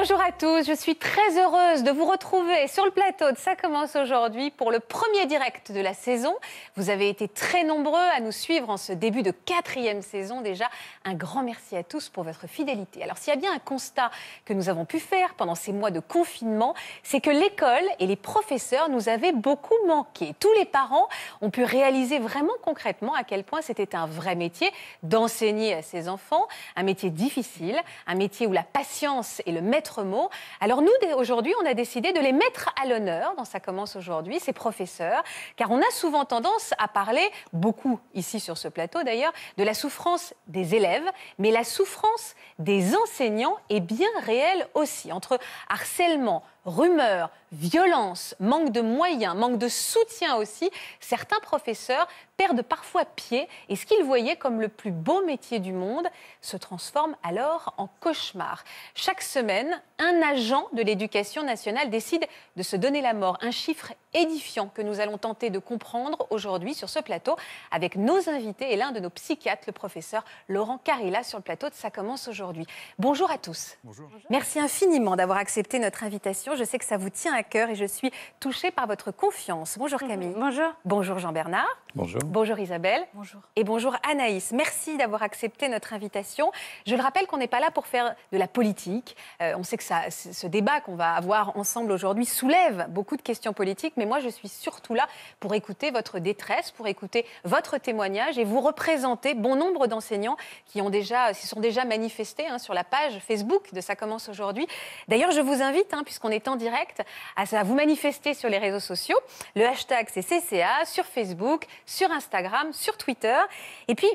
Bonjour à tous, je suis très heureuse de vous retrouver sur le plateau de Ça commence aujourd'hui pour le premier direct de la saison. Vous avez été très nombreux à nous suivre en ce début de quatrième saison déjà. Un grand merci à tous pour votre fidélité. Alors s'il y a bien un constat que nous avons pu faire pendant ces mois de confinement, c'est que l'école et les professeurs nous avaient beaucoup manqué. Tous les parents ont pu réaliser vraiment concrètement à quel point c'était un vrai métier d'enseigner à ses enfants, un métier difficile, un métier où la patience et le maître mot. Alors nous, aujourd'hui, on a décidé de les mettre à l'honneur. Dans Ça commence aujourd'hui, ces professeurs, car on a souvent tendance à parler, beaucoup ici sur ce plateau d'ailleurs, de la souffrance des élèves, mais la souffrance des enseignants est bien réelle aussi, entre harcèlement, rumeurs, violence, manque de moyens, manque de soutien aussi, certains professeurs perdent parfois pied et ce qu'ils voyaient comme le plus beau métier du monde se transforme alors en cauchemar. Chaque semaine, un agent de l'éducation nationale décide de se donner la mort. Un chiffre édifiant que nous allons tenter de comprendre aujourd'hui sur ce plateau avec nos invités et l'un de nos psychiatres, le professeur Laurent Carilla, sur le plateau de Ça commence aujourd'hui. Bonjour à tous. Bonjour. Merci infiniment d'avoir accepté notre invitation. Je sais que ça vous tient à cœur et je suis touchée par votre confiance. Bonjour Camille. Bonjour. Bonjour Jean-Bernard. Bonjour. Bonjour Isabelle. Bonjour. Et bonjour Anaïs. Merci d'avoir accepté notre invitation. Je le rappelle qu'on n'est pas là pour faire de la politique. Euh, on sait que ça, ce débat qu'on va avoir ensemble aujourd'hui soulève beaucoup de questions politiques, mais moi je suis surtout là pour écouter votre détresse, pour écouter votre témoignage et vous représenter bon nombre d'enseignants qui ont déjà, s'y sont déjà manifestés hein, sur la page Facebook de Ça commence aujourd'hui. D'ailleurs, je vous invite, hein, puisqu'on est en direct, à, vous manifester sur les réseaux sociaux. Le hashtag c'est CCA sur Facebook, sur Instagram, sur Twitter. Et puis,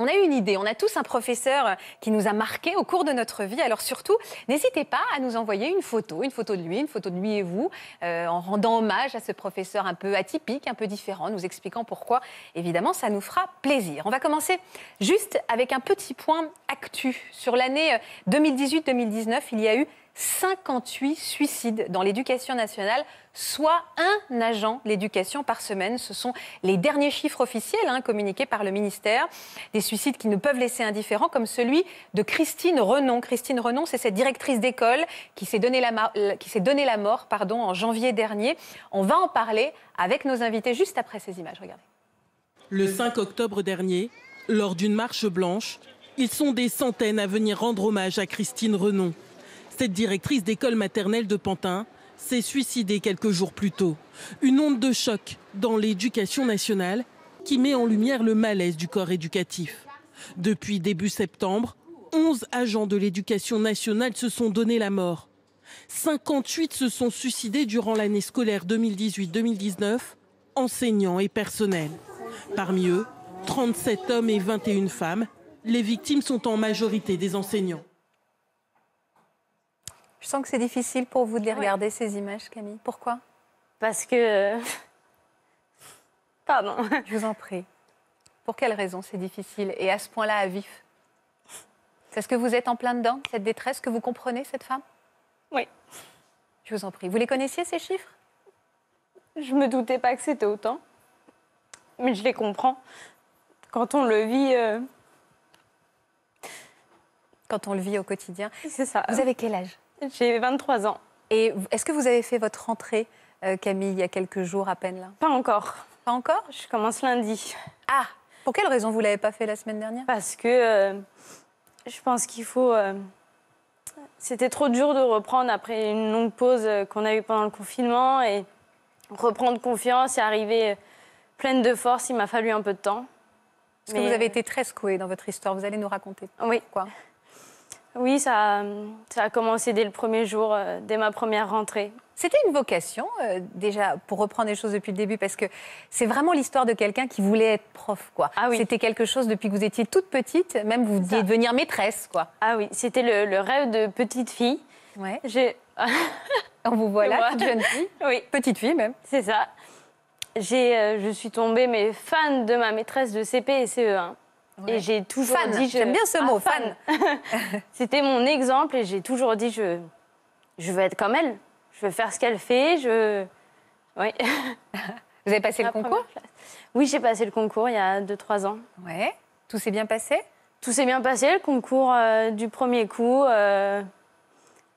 on a eu une idée, on a tous un professeur qui nous a marqué au cours de notre vie. Alors surtout, n'hésitez pas à nous envoyer une photo, une photo de lui, une photo de lui et vous, euh, en rendant hommage à ce professeur un peu atypique, un peu différent, nous expliquant pourquoi. Évidemment, ça nous fera plaisir. On va commencer juste avec un petit point actu. Sur l'année 2018-2019, il y a eu 58 suicides dans l'éducation nationale, soit un agent de l'éducation par semaine. Ce sont les derniers chiffres officiels hein, communiqués par le ministère. Des suicides qui ne peuvent laisser indifférents, comme celui de Christine Renon. Christine Renon, c'est cette directrice d'école qui s'est donné la, qui s'est donné la mort pardon, en janvier dernier. On va en parler avec nos invités juste après ces images. Regardez. Le 5 octobre dernier, lors d'une marche blanche, ils sont des centaines à venir rendre hommage à Christine Renon. Cette directrice d'école maternelle de Pantin s'est suicidée quelques jours plus tôt. Une onde de choc dans l'éducation nationale qui met en lumière le malaise du corps éducatif. Depuis début septembre, 11 agents de l'éducation nationale se sont donné la mort. 58 se sont suicidés durant l'année scolaire 2018-2019, enseignants et personnels. Parmi eux, 37 hommes et 21 femmes. Les victimes sont en majorité des enseignants. Je sens que c'est difficile pour vous de les regarder, ces images, Camille. Pourquoi? Parce que... Pardon. Je vous en prie. Pour quelle raison c'est difficile et à ce point-là à vif? C'est ce que vous êtes en plein dedans, cette détresse, que vous comprenez, cette femme? Oui. Je vous en prie. Vous les connaissiez, ces chiffres? Je me doutais pas que c'était autant. Mais je les comprends. Quand on le vit... Euh, Quand on le vit au quotidien. C'est ça. Vous avez quel âge? J'ai 23 ans. Et est-ce que vous avez fait votre rentrée, euh, Camille, il y a quelques jours à peine là? Pas encore. Pas encore? Je commence lundi. Ah Pour quelle raison vous ne l'avez pas fait la semaine dernière? Parce que euh, je pense qu'il faut. Euh, c'était trop dur de reprendre après une longue pause qu'on a eue pendant le confinement et reprendre confiance et arriver pleine de force. Il m'a fallu un peu de temps. Parce que vous avez été très secouée dans votre histoire. Vous allez nous raconter. Oui. Quoi? Oui, ça, ça, a commencé dès le premier jour, euh, dès ma première rentrée. C'était une vocation, euh, déjà, pour reprendre les choses depuis le début, parce que c'est vraiment l'histoire de quelqu'un qui voulait être prof, quoi. Ah oui. C'était quelque chose depuis que vous étiez toute petite, même vous vouliez devenir maîtresse, quoi. Ah oui, c'était le, rêve de petite fille. Ouais. J'ai... On vous voit là, toute jeune fille. Oui. Petite fille, même. C'est ça. J'ai, euh, je suis tombée mais fan de ma maîtresse de CP et CE1. Et j'ai toujours dit. J'aime bien ce ah, mot, fan. C'était mon exemple et j'ai toujours dit je, je veux être comme elle. Je veux faire ce qu'elle fait. Je. Oui. Vous avez passé le concours Oui, j'ai passé le concours il y a 2-3 ans. Ouais. Tout s'est bien passé? Tout s'est bien passé, le concours euh, du premier coup. Euh,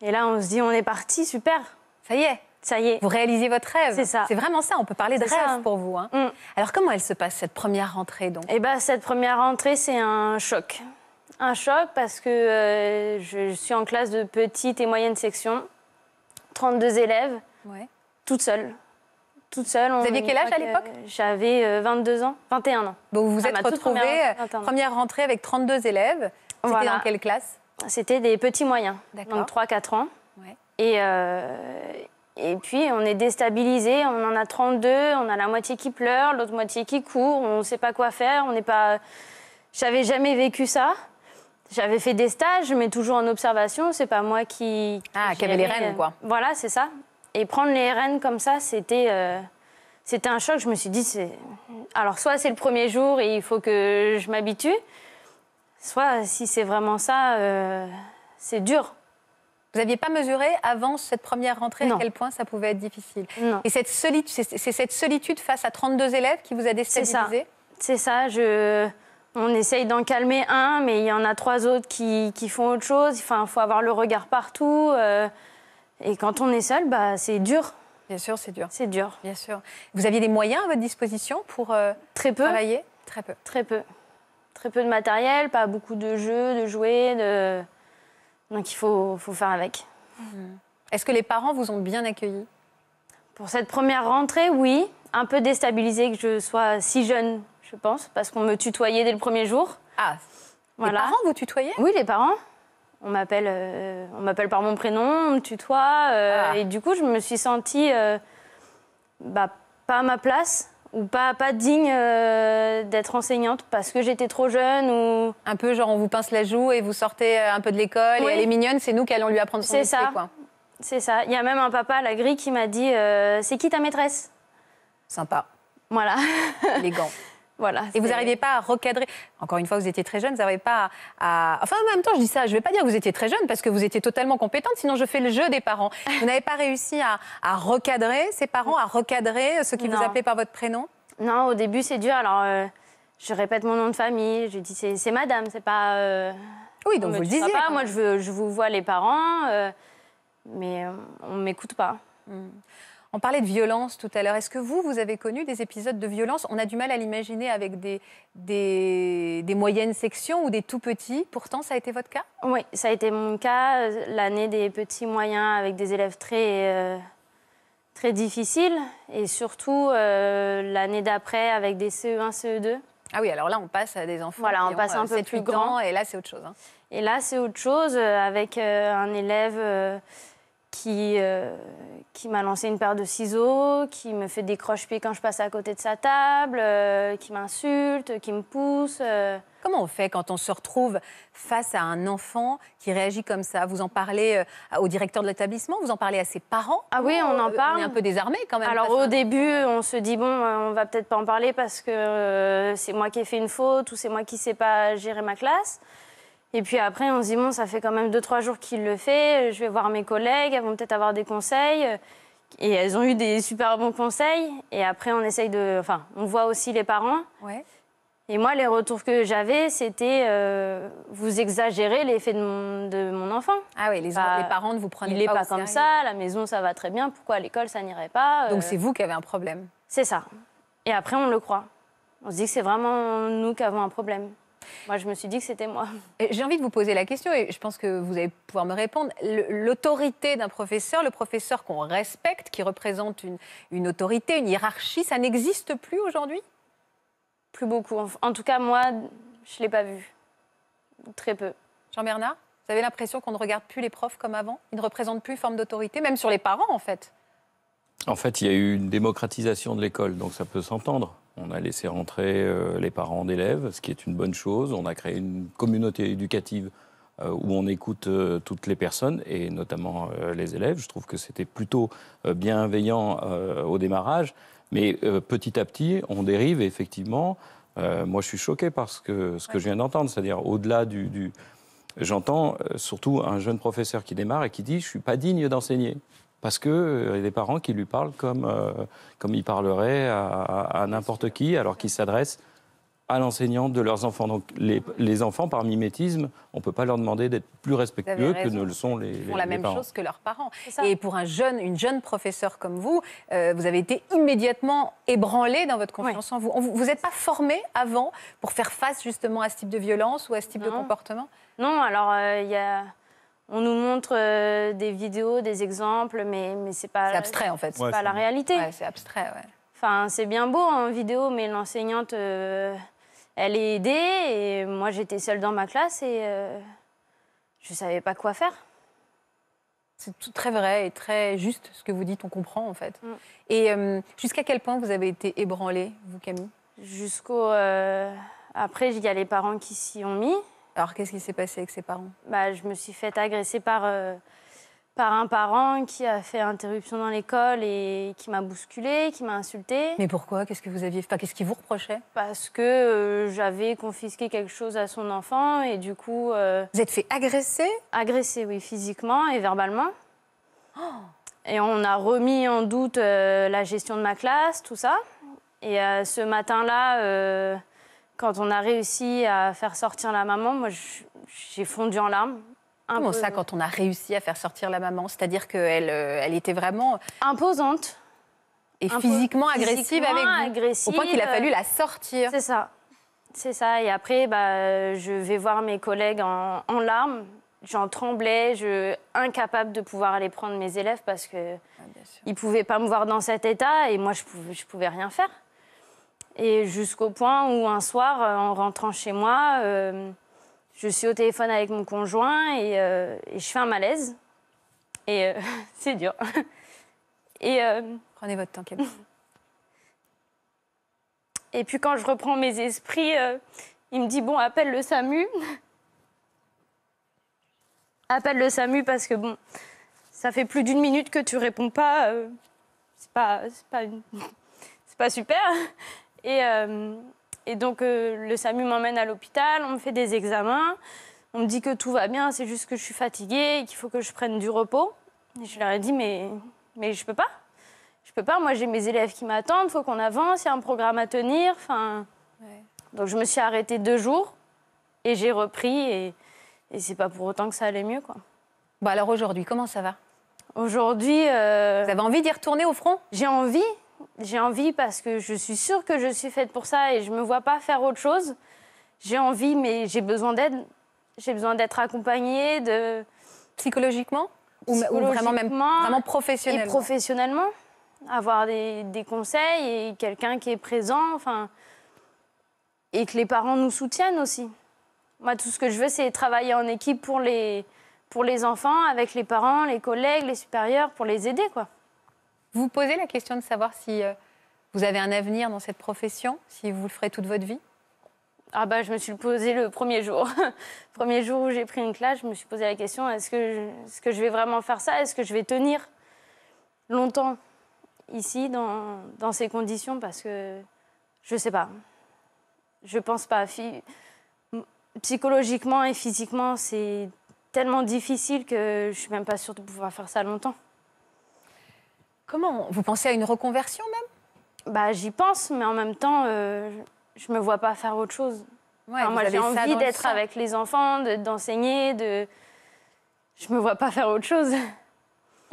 Et là, on se dit, on est parti, super. Ça y est. Ça y est. Vous réalisez votre rêve. C'est ça. C'est vraiment ça. On peut parler de rêve ça. pour vous. hein. Mm. Alors, comment elle se passe, cette première rentrée donc? Et ben cette première rentrée, c'est un choc. Un choc parce que euh, je suis en classe de petite et moyenne section, 32 élèves, Ouais. toute seule. Toute seule. Vous aviez quel âge à l'époque? J'avais euh, 22 ans, 21 ans. Donc, vous vous êtes retrouvée, première euh, rentrée, 21 ans. première rentrée avec 32 élèves. C'était Voilà. dans quelle classe? C'était des petits moyens, donc 3-4 ans. Ouais. Et, euh, et puis, on est déstabilisé. On en a 32, on a la moitié qui pleure, l'autre moitié qui court. On ne sait pas quoi faire. On n'est pas. J'avais jamais vécu ça. J'avais fait des stages, mais toujours en observation. C'est pas moi qui. Ah, qui avait les rênes, quoi. Voilà, c'est ça. Et prendre les rênes comme ça, c'était. euh, C'était un choc. Je me suis dit, c'est. Alors, soit c'est le premier jour et il faut que je m'habitue, soit si c'est vraiment ça, euh, c'est dur. Vous n'aviez pas mesuré avant cette première rentrée à Non. quel point ça pouvait être difficile. Non. Et cette solitude, c'est cette solitude face à 32 élèves qui vous a C'est ça. déstabilisé? C'est ça, je... on essaye d'en calmer un, mais il y en a trois autres qui, qui font autre chose. Enfin, il faut avoir le regard partout. euh, Et quand on est seul, bah, c'est dur. Bien sûr, c'est dur. C'est dur. Bien sûr. Vous aviez des moyens à votre disposition pour euh, Très peu. travailler? Très peu. Très peu. Très peu de matériel, pas beaucoup de jeux, de jouets. De... Donc il faut, faut faire avec. Est-ce que les parents vous ont bien accueilli Pour cette première rentrée, oui. Un peu déstabilisé que je sois si jeune, je pense, parce qu'on me tutoyait dès le premier jour. Ah, les Voilà. parents vous tutoyaient? Oui, les parents. On m'appelle, euh, on m'appelle par mon prénom, on me tutoie. euh, Ah. Et du coup, je me suis sentie euh, bah, pas à ma place ou pas, pas digne euh, d'être enseignante parce que j'étais trop jeune ou... Un peu genre on vous pince la joue et vous sortez euh, un peu de l'école Oui. et elle est mignonne, c'est nous qui allons lui apprendre son C'est métier. ça. Quoi. C'est ça. Il y a même un papa à la grille qui m'a dit euh, C'est qui ta maîtresse? Sympa, Voilà. élégant. voilà. Et vous n'arriviez pas à recadrer. Encore une fois, vous étiez très jeune, vous n'arrivez pas à, Enfin, en même temps, je dis ça, je ne vais pas dire que vous étiez très jeune parce que vous étiez totalement compétente, sinon je fais le jeu des parents. Vous n'avez pas réussi à, à recadrer ces parents, à recadrer ceux qui vous appelaient par votre prénom? Non, au début, c'est dur. Alors, euh, je répète mon nom de famille. Je dis C'est madame, c'est pas. euh, Oui, on donc vous le disiez. pas. Moi, je, veux, je vous vois les parents, euh, mais on ne m'écoute pas. On parlait de violence tout à l'heure. Est-ce que vous, vous avez connu des épisodes de violence? On a du mal à l'imaginer avec des, des, des moyennes sections ou des tout petits. Pourtant, ça a été votre cas? Oui, ça a été mon cas. euh, L'année des petits moyens avec des élèves très, euh, très difficiles. Et surtout euh, l'année d'après avec des E CE1, CE2. Ah oui, alors là, on passe à des enfants. Voilà, on qui passe ont, un peu 7, plus 8 grand. ans, et là, c'est autre chose. hein. Et là, c'est autre chose euh, avec euh, un élève euh, qui, euh, qui m'a lancé une paire de ciseaux, qui me fait des croche-pieds quand je passe à côté de sa table, euh, qui m'insulte, qui me pousse. euh. Comment on fait quand on se retrouve face à un enfant qui réagit comme ça? Vous en parlez au directeur de l'établissement? Vous en parlez à ses parents? Ah oui, on en parle. On est un peu désarmé quand même. Alors au début, on se dit bon, on va peut-être pas en parler parce que c'est moi qui ai fait une faute ou c'est moi qui sais pas gérer ma classe. Et puis après, on se dit bon, ça fait quand même deux trois jours qu'il le fait. Je vais voir mes collègues, elles vont peut-être avoir des conseils. Et elles ont eu des super bons conseils. Et après, on essaye de, enfin, on voit aussi les parents. Ouais. Et moi, les retours que j'avais, c'était euh, vous exagérez l'effet de mon, de mon enfant. Ah oui, les, les parents ne vous prenez Il n'est pas, pas, comme sérieux. ça, à la maison ça va très bien, pourquoi à l'école ça n'irait pas Donc Euh, c'est vous qui avez un problème. c'est ça. Et après, on le croit. On se dit que c'est vraiment nous qui avons un problème. Moi, je me suis dit que c'était moi. J'ai envie de vous poser la question, et je pense que vous allez pouvoir me répondre. L'autorité d'un professeur, le professeur qu'on respecte, qui représente une, une autorité, une hiérarchie, ça n'existe plus aujourd'hui? Plus beaucoup. En- En tout cas, moi, je ne l'ai pas vu. Très peu. Jean-Bernard Vous avez l'impression qu'on ne regarde plus les profs comme avant? Ils ne représentent plus une forme d'autorité, même sur les parents en fait? En fait, il y a eu une démocratisation de l'école, donc ça peut s'entendre. On a laissé rentrer euh, les parents d'élèves, ce qui est une bonne chose. On a créé une communauté éducative euh, où on écoute euh, toutes les personnes, et notamment les élèves. Je trouve que c'était plutôt bienveillant au démarrage. Mais petit à petit, on dérive, et effectivement. Moi, je suis choqué par ce que, ce que je viens d'entendre, c'est-à-dire au-delà du... du- J'entends surtout un jeune professeur qui démarre et qui dit « je suis pas digne d'enseigner ». Parce qu'il y a des parents qui lui parlent comme, euh, comme il parlerait à, à- à n'importe qui, alors qu'il s'adresse à l'enseignant de leurs enfants. Donc les, les enfants, par mimétisme, on ne peut pas leur demander d'être plus respectueux que ne le sont les, Ils font la les même parents. chose que leurs parents. Et pour un jeune, une jeune professeure comme vous, euh, vous avez été immédiatement ébranlé dans votre confiance en vous. On- Vous n'êtes pas formé avant pour faire face justement à ce type de violence ou à ce type de comportement? Non, alors euh, il y a... on nous montre euh, des vidéos, des exemples, mais, mais c'est pas, C'est abstrait en fait. c'est Ouais, pas la réalité. Ouais, c'est abstrait, ouais. Enfin, c'est bien beau en vidéo, mais l'enseignante, euh, elle est aidée et moi j'étais seule dans ma classe et euh, je savais pas quoi faire. C'est tout très vrai et très juste ce que vous dites, on comprend en fait. Mm. Et euh, jusqu'à quel point vous avez été ébranlé, vous Camille? Jusqu'au. euh, Après, il y a les parents qui s'y ont mis. Alors qu'est-ce qui s'est passé avec ses parents? Bah, je me suis fait agresser par, euh, par un parent qui a fait interruption dans l'école et qui m'a bousculée, qui m'a insultée. Mais pourquoi? Qu'est-ce que vous aviez enfin, Qu'est-ce qui vous reprochait? Parce que euh, j'avais confisqué quelque chose à son enfant et du coup, euh, Vous êtes fait agresser? agressé, oui, physiquement et verbalement. Et on a remis en doute la gestion de ma classe, tout ça. Et ce matin-là, quand on a réussi à faire sortir la maman, moi, j'ai fondu en larmes. Un Comment peu ça, quand on a réussi à faire sortir la maman? C'est-à-dire qu'elle euh, elle était vraiment Imposante. et physiquement agressive avec physiquement vous agressive, Au point qu'il a fallu euh, la sortir. C'est ça. C'est ça. Et après, bah, je vais voir mes collègues en, en larmes. J'en tremblais, je incapable de pouvoir aller prendre mes élèves parce que ils pouvaient pas me voir dans cet état et moi je pouvais, je pouvais rien faire. Et jusqu'au point où un soir, euh, en rentrant chez moi, euh, je suis au téléphone avec mon conjoint et, euh, et je fais un malaise. Et euh, c'est dur. Et Prenez votre temps, Camille. Et puis quand je reprends mes esprits, il me dit bon, appelle le SAMU. appelle le SAMU parce que bon, ça fait plus d'une minute que tu réponds pas. c'est pas, pas, une- pas super. Et, euh, et donc euh, le SAMU m'emmène à l'hôpital, on me fait des examens, on me dit que tout va bien, c'est juste que je suis fatiguée et qu'il faut que je prenne du repos. Et je leur ai dit mais, mais je peux pas. Je peux pas, moi j'ai mes élèves qui m'attendent, il faut qu'on avance, il y a un programme à tenir. Enfin, Ouais. Donc je me suis arrêtée deux jours et j'ai repris et, et c'est pas pour autant que ça allait mieux. quoi. Bon, alors aujourd'hui, comment ça va? Aujourd'hui, euh, Vous avez envie d'y retourner au front? j'ai envie, j'ai envie parce que je suis sûre que je suis faite pour ça et je me vois pas faire autre chose. J'ai envie, mais j'ai besoin d'aide. J'ai besoin d'être accompagnée, de Psychologiquement ou, ou vraiment même vraiment et professionnellement? professionnellement, avoir des, des conseils et quelqu'un qui est présent, enfin, et que les parents nous soutiennent aussi. Moi, tout ce que je veux, c'est travailler en équipe pour les, pour les enfants, avec les parents, les collègues, les supérieurs, pour les aider, quoi. Vous posez la question de savoir si euh, vous avez un avenir dans cette profession, si vous le ferez toute votre vie? Ah bah, je me suis le posé le premier jour. premier jour où j'ai pris une classe, je me suis posé la question est-ce que, je, que je vais vraiment faire ça? Est-ce que je vais tenir longtemps ici, dans, dans ces conditions? Parce que je sais pas. Je pense pas. Psychologiquement et physiquement, c'est tellement difficile que je suis même pas sûre de pouvoir faire ça longtemps. Comment Vous pensez à une reconversion même? Bah, j'y pense, mais en même temps, euh, je me vois pas faire autre chose. Ouais, Enfin, vous moi, j'ai envie le d'être avec les enfants, de- d'enseigner, de... Je me vois pas faire autre chose.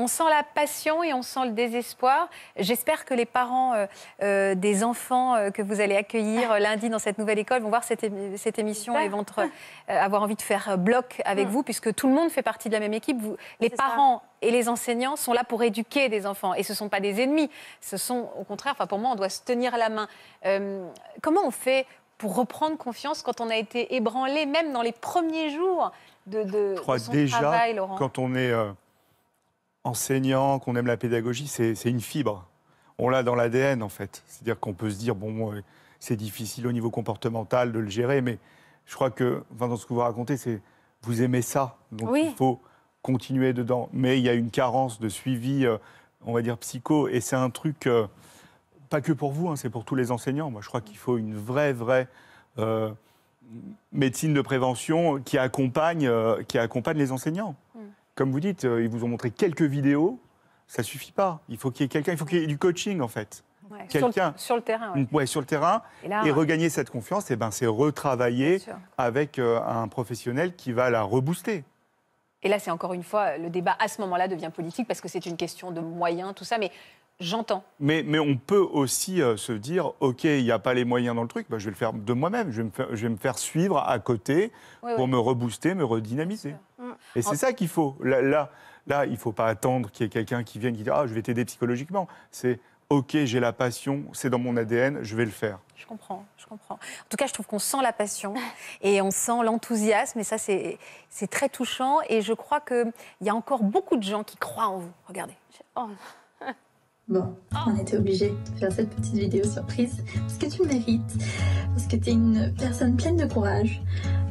On sent la passion et on sent le désespoir. J'espère que les parents euh, euh, des enfants euh, que vous allez accueillir euh, lundi dans cette nouvelle école vont voir cette, émi- cette émission et vont euh, avoir envie de faire euh, bloc avec vous, puisque tout le monde fait partie de la même équipe. Vous, les ça. parents et les enseignants sont là pour éduquer des enfants. Et ce ne sont pas des ennemis. Ce sont, au contraire, enfin, pour moi, on doit se tenir la main. Euh, comment on fait pour reprendre confiance quand on a été ébranlé, même dans les premiers jours de, de, Je crois de son déjà, travail, Laurent? quand on est euh, enseignant, qu'on aime la pédagogie, c'est une fibre. On l'a dans l'ADN, en fait. C'est-à-dire qu'on peut se dire, bon, euh, c'est difficile au niveau comportemental de le gérer, mais je crois que, enfin, dans ce que vous racontez, c'est vous aimez ça. Donc Oui. il faut continuer dedans. Mais il y a une carence de suivi, euh, on va dire, psycho, et c'est un truc, euh, pas que pour vous, hein, c'est pour tous les enseignants. Moi, je crois qu'il faut une vraie, vraie euh, médecine de prévention qui accompagne, qui accompagne les enseignants. Comme vous dites, euh, ils vous ont montré quelques vidéos, ça suffit pas. Il faut qu'il y ait quelqu'un, il faut qu'il y ait du coaching en fait. Ouais, sur, le, quelqu'un sur le terrain. ouais. ouais, sur le terrain Et là, et regagner cette confiance, et ben, c'est retravailler avec euh, un professionnel qui va la rebooster. Et là, c'est encore une fois, le débat à ce moment-là devient politique parce que c'est une question de moyens, tout ça. Mais j'entends. Mais, mais on peut aussi euh, se dire, OK, il n'y a pas les moyens dans le truc, bah, je vais le faire de moi-même. Je, vais me faire- je vais me faire suivre à côté pour me rebooster, me redynamiser. Et c'est ça qu'il faut. Là, là, là, il ne faut pas attendre qu'il y ait quelqu'un qui vienne qui dise, ah, je vais t'aider psychologiquement. C'est, OK, j'ai la passion, c'est dans mon ADN, je vais le faire. Je comprends, je comprends. En tout cas, je trouve qu'on sent la passion et on sent l'enthousiasme, et ça, c'est c'est très touchant. Et je crois qu'il y a encore beaucoup de gens qui croient en vous. Regardez. Oh, Bon, on était obligé de faire cette petite vidéo surprise parce que tu le mérites, parce que tu es une personne pleine de courage,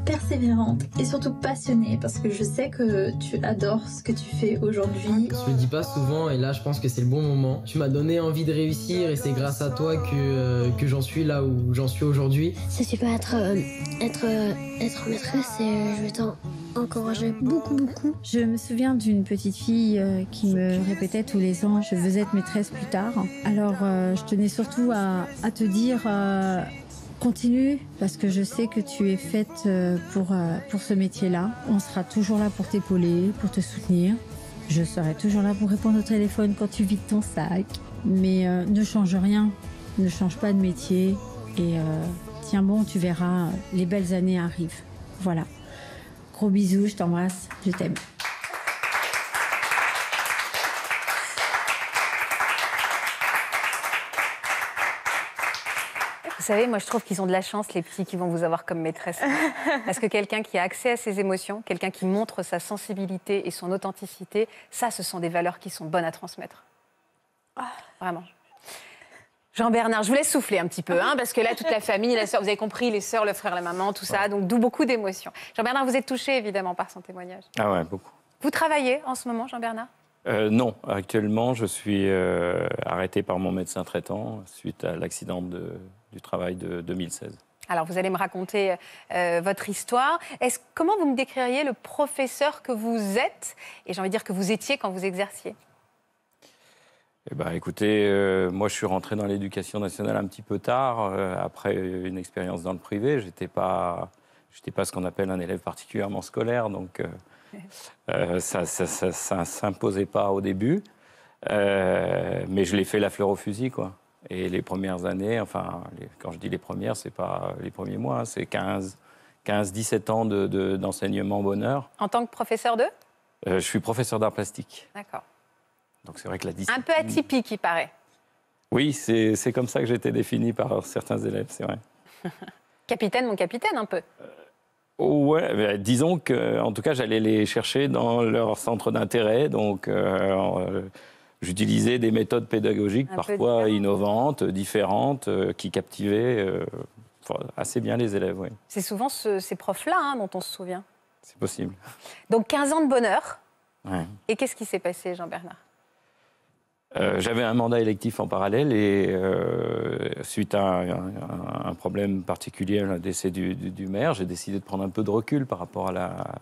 persévérante et surtout passionnée parce que je sais que tu adores ce que tu fais aujourd'hui. Je le dis pas souvent et là je pense que c'est le bon moment. Tu m'as donné envie de réussir et c'est grâce à toi que, euh, que j'en suis là où j'en suis aujourd'hui. Tu peux être, euh, être, euh, être maîtresse, et je vais t'encourager beaucoup, beaucoup. Je me souviens d'une petite fille qui me répétait tous les ans je veux être maîtresse plus tard. Alors euh, je tenais surtout à, à te dire euh, continue parce que je sais que tu es faite euh, pour, euh, pour ce métier-là. On sera toujours là pour t'épauler, pour te soutenir. Je serai toujours là pour répondre au téléphone quand tu vides ton sac. Mais euh, ne change rien, ne change pas de métier et euh, tiens bon, tu verras, les belles années arrivent. Voilà. Gros bisous, je t'embrasse, je t'aime. Savez, moi, je trouve qu'ils ont de la chance, les petits qui vont vous avoir comme maîtresse. Parce que quelqu'un qui a accès à ses émotions, quelqu'un qui montre sa sensibilité et son authenticité, ça, ce sont des valeurs qui sont bonnes à transmettre. Vraiment. Jean-Bernard, je vous laisse souffler un petit peu, hein, parce que là, toute la famille, la sœur, vous avez compris, les sœurs, le frère, la maman, tout ça, donc d'où beaucoup d'émotions. Jean-Bernard, vous êtes touché évidemment par son témoignage. Ah ouais, beaucoup. Vous travaillez en ce moment, Jean-Bernard? Euh, non, actuellement, je suis euh, arrêté par mon médecin traitant suite à l'accident de- du travail de 2016. Alors, vous allez me raconter euh, votre histoire. Est-ce, comment vous me décririez le professeur que vous êtes? Et j'ai envie de dire que vous étiez quand vous exerciez Eh ben, écoutez, euh, moi, je suis rentré dans l'éducation nationale un petit peu tard, euh, après une expérience dans le privé. J'étais pas, j'étais pas ce qu'on appelle un élève particulièrement scolaire, donc euh, euh, ça, ça s'imposait pas au début. Euh, mais je l'ai fait la fleur au fusil, quoi. Et les premières années, enfin, les- quand je dis les premières, c'est pas les premiers mois, hein, c'est 15, 15, 17 ans de- de- d'enseignement bonheur. En tant que professeur de? Euh, je suis professeur d'art plastique, D'accord. donc c'est vrai que la Un discipline. peu atypique, il paraît. Oui, c'est comme ça que j'ai été défini par certains élèves, c'est vrai. Capitaine, mon capitaine, un peu. Ouais, mais disons que, en tout cas, j'allais les chercher dans leur centre d'intérêt, donc euh, euh, j'utilisais des méthodes pédagogiques Un parfois innovantes, différentes, euh, qui captivaient euh, assez bien les élèves, oui, C'est souvent ce- ces profs-là hein, dont on se souvient. c'est possible. Donc 15 ans de bonheur. Ouais. Et qu'est-ce qui s'est passé, Jean-Bernard? Euh, J'avais un mandat électif en parallèle et euh, suite à un, un- un problème particulier, le décès du, du- du maire, j'ai décidé de prendre un peu de recul par rapport à la-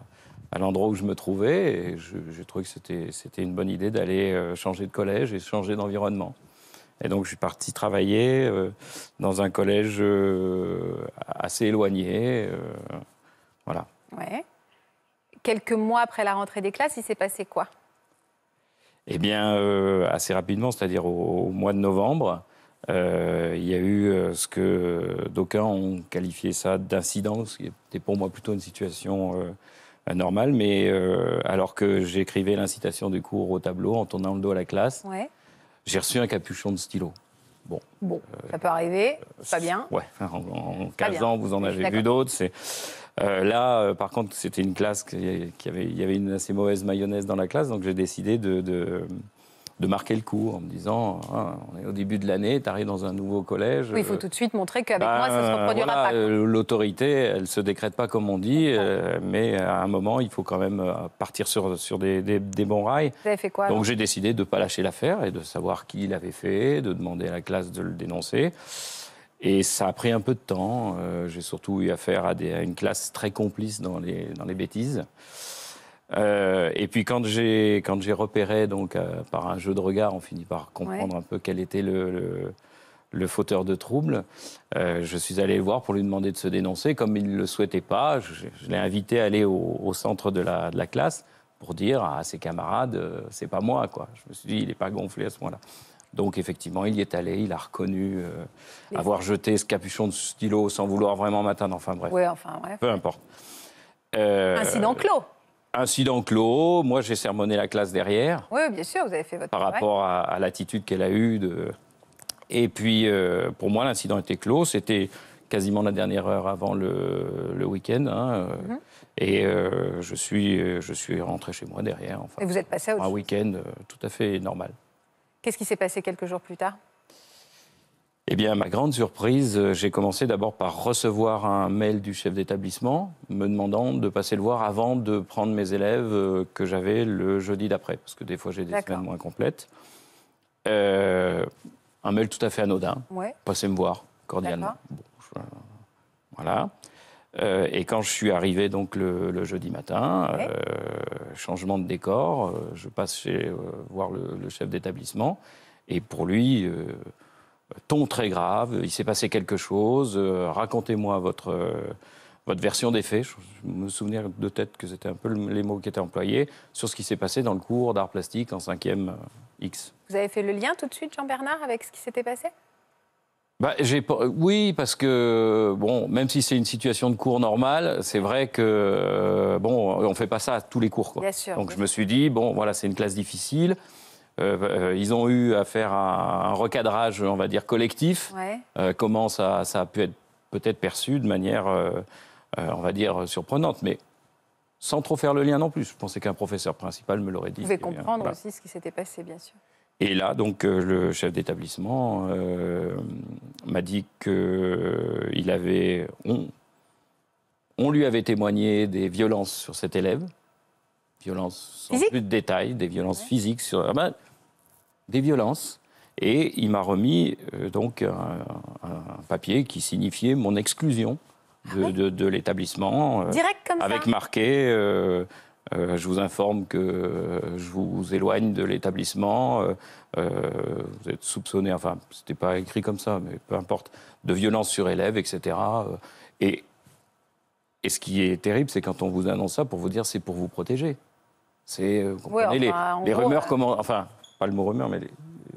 à l'endroit où je me trouvais et j'ai trouvé que c'était une bonne idée d'aller euh, changer de collège et changer d'environnement. Et donc je suis parti travailler euh, dans un collège euh, assez éloigné. euh, voilà. Ouais. Quelques mois après la rentrée des classes, il s'est passé quoi? Eh bien, assez rapidement, c'est-à-dire au, au mois de novembre, il y a eu ce que d'aucuns ont qualifié ça d'incident, ce qui était pour moi plutôt une situation euh, normale, mais euh, alors que j'écrivais l'incitation du cours au tableau en tournant le dos à la classe, Ouais. j'ai reçu un capuchon de stylo. Bon, Bon, ça peut arriver, pas bien. Ouais, en, en Pas 15 bien. ans, vous en avez vu d'autres. Euh, là, euh, par contre, c'était une classe qui, qui avait, il y avait une assez mauvaise mayonnaise dans la classe, donc j'ai décidé de, de, de marquer le coup en me disant, Ah, on est au début de l'année, tu arrives dans un nouveau collège. Oui, il faut euh, tout de suite montrer qu'avec bah, moi, ça ne se reproduira voilà, pas. euh, L'autorité, elle se décrète pas comme on dit, euh, mais à un moment, il faut quand même euh, partir sur, sur des, des- des bons rails. Vous avez fait quoi Donc j'ai décidé de ne pas lâcher l'affaire et de savoir qui l'avait fait, de demander à la classe de le dénoncer. Et ça a pris un peu de temps. Euh, j'ai surtout eu affaire à, des- à une classe très complice dans les, dans les bêtises. Euh, et puis quand j'ai quand j'ai repéré donc euh, par un jeu de regard, on finit par comprendre un peu quel était le, le, le fauteur de troubles. Euh, je suis allé le voir pour lui demander de se dénoncer. Comme il ne le souhaitait pas, je, je l'ai invité à aller au, au centre de la, de la classe pour dire à ses camarades, c'est pas moi, quoi. Je me suis dit, il n'est pas gonflé à ce moment-là. Donc effectivement, il y est allé, il a reconnu avoir jeté ce capuchon de stylo sans vouloir vraiment m'atteindre. Enfin bref, enfin, bref. peu importe. Incident clos. Incident clos. Moi, j'ai sermonné la classe derrière Oui, bien sûr, vous avez fait votre par travail. rapport à, à l'attitude qu'elle a eue. De... Et puis, euh, pour moi, l'incident était clos. C'était quasiment la dernière heure avant le, le week-end. hein, Mhm. Et euh, je, suis, je suis rentré chez moi derrière. Enfin, Et vous êtes passé à autre un week-end euh, tout à fait normal. Qu'est-ce qui s'est passé quelques jours plus tard? Eh bien, ma grande surprise, euh, j'ai commencé d'abord par recevoir un mail du chef d'établissement me demandant de passer le voir avant de prendre mes élèves euh, que j'avais le jeudi d'après, parce que des fois j'ai des semaines moins complètes. Euh, un mail tout à fait anodin. Ouais. Passez me voir cordialement. D'accord. Bon, je- voilà. Euh, et quand je suis arrivé donc le, le jeudi matin, Ouais. euh, changement de décor, je passe chez, voir le, le chef d'établissement. Et pour lui, ton très grave, il s'est passé quelque chose, euh, racontez-moi votre, euh, votre version des faits. Je, me souviens de tête que c'était un peu le- les mots qui étaient employés sur ce qui s'est passé dans le cours d'art plastique en 5e X. Vous avez fait le lien tout de suite, Jean-Bernard, avec ce qui s'était passé? Bah, oui, parce que bon, même si c'est une situation de cours normale, c'est vrai que euh, bon, on fait pas ça à tous les cours. Quoi. Bien sûr, Donc bien je me suis dit bon, voilà, c'est une classe difficile. Euh, euh, ils ont eu à faire un, un recadrage, on va dire collectif. Ouais. Euh, comment ça, ça a pu être peut-être perçu de manière, euh, on va dire, surprenante, mais sans trop faire le lien non plus. Je pensais qu'un professeur principal me l'aurait dit. Vous pouvez comprendre voilà. aussi ce qui s'était passé, bien sûr. Et là, donc, le chef d'établissement m'a dit qu'il avait. On, on lui avait témoigné des violences sur cet élève, violences sans plus de détails, des violences physiques sur. ah ben, des violences. Et il m'a remis euh, donc un, un papier qui signifiait mon exclusion de, de- de l'établissement. euh, Direct comme avec ça marqué euh, je vous informe que je vous éloigne de l'établissement. vous êtes soupçonné, enfin, c'était pas écrit comme ça, mais peu importe, de violence sur élève, etc. et, et ce qui est terrible, c'est quand on vous annonce ça pour vous dire c'est pour vous protéger. C'est, vous Ouais, comprenez, enfin, en les, les gros, rumeurs, comment, enfin, pas le mot rumeur, mais les-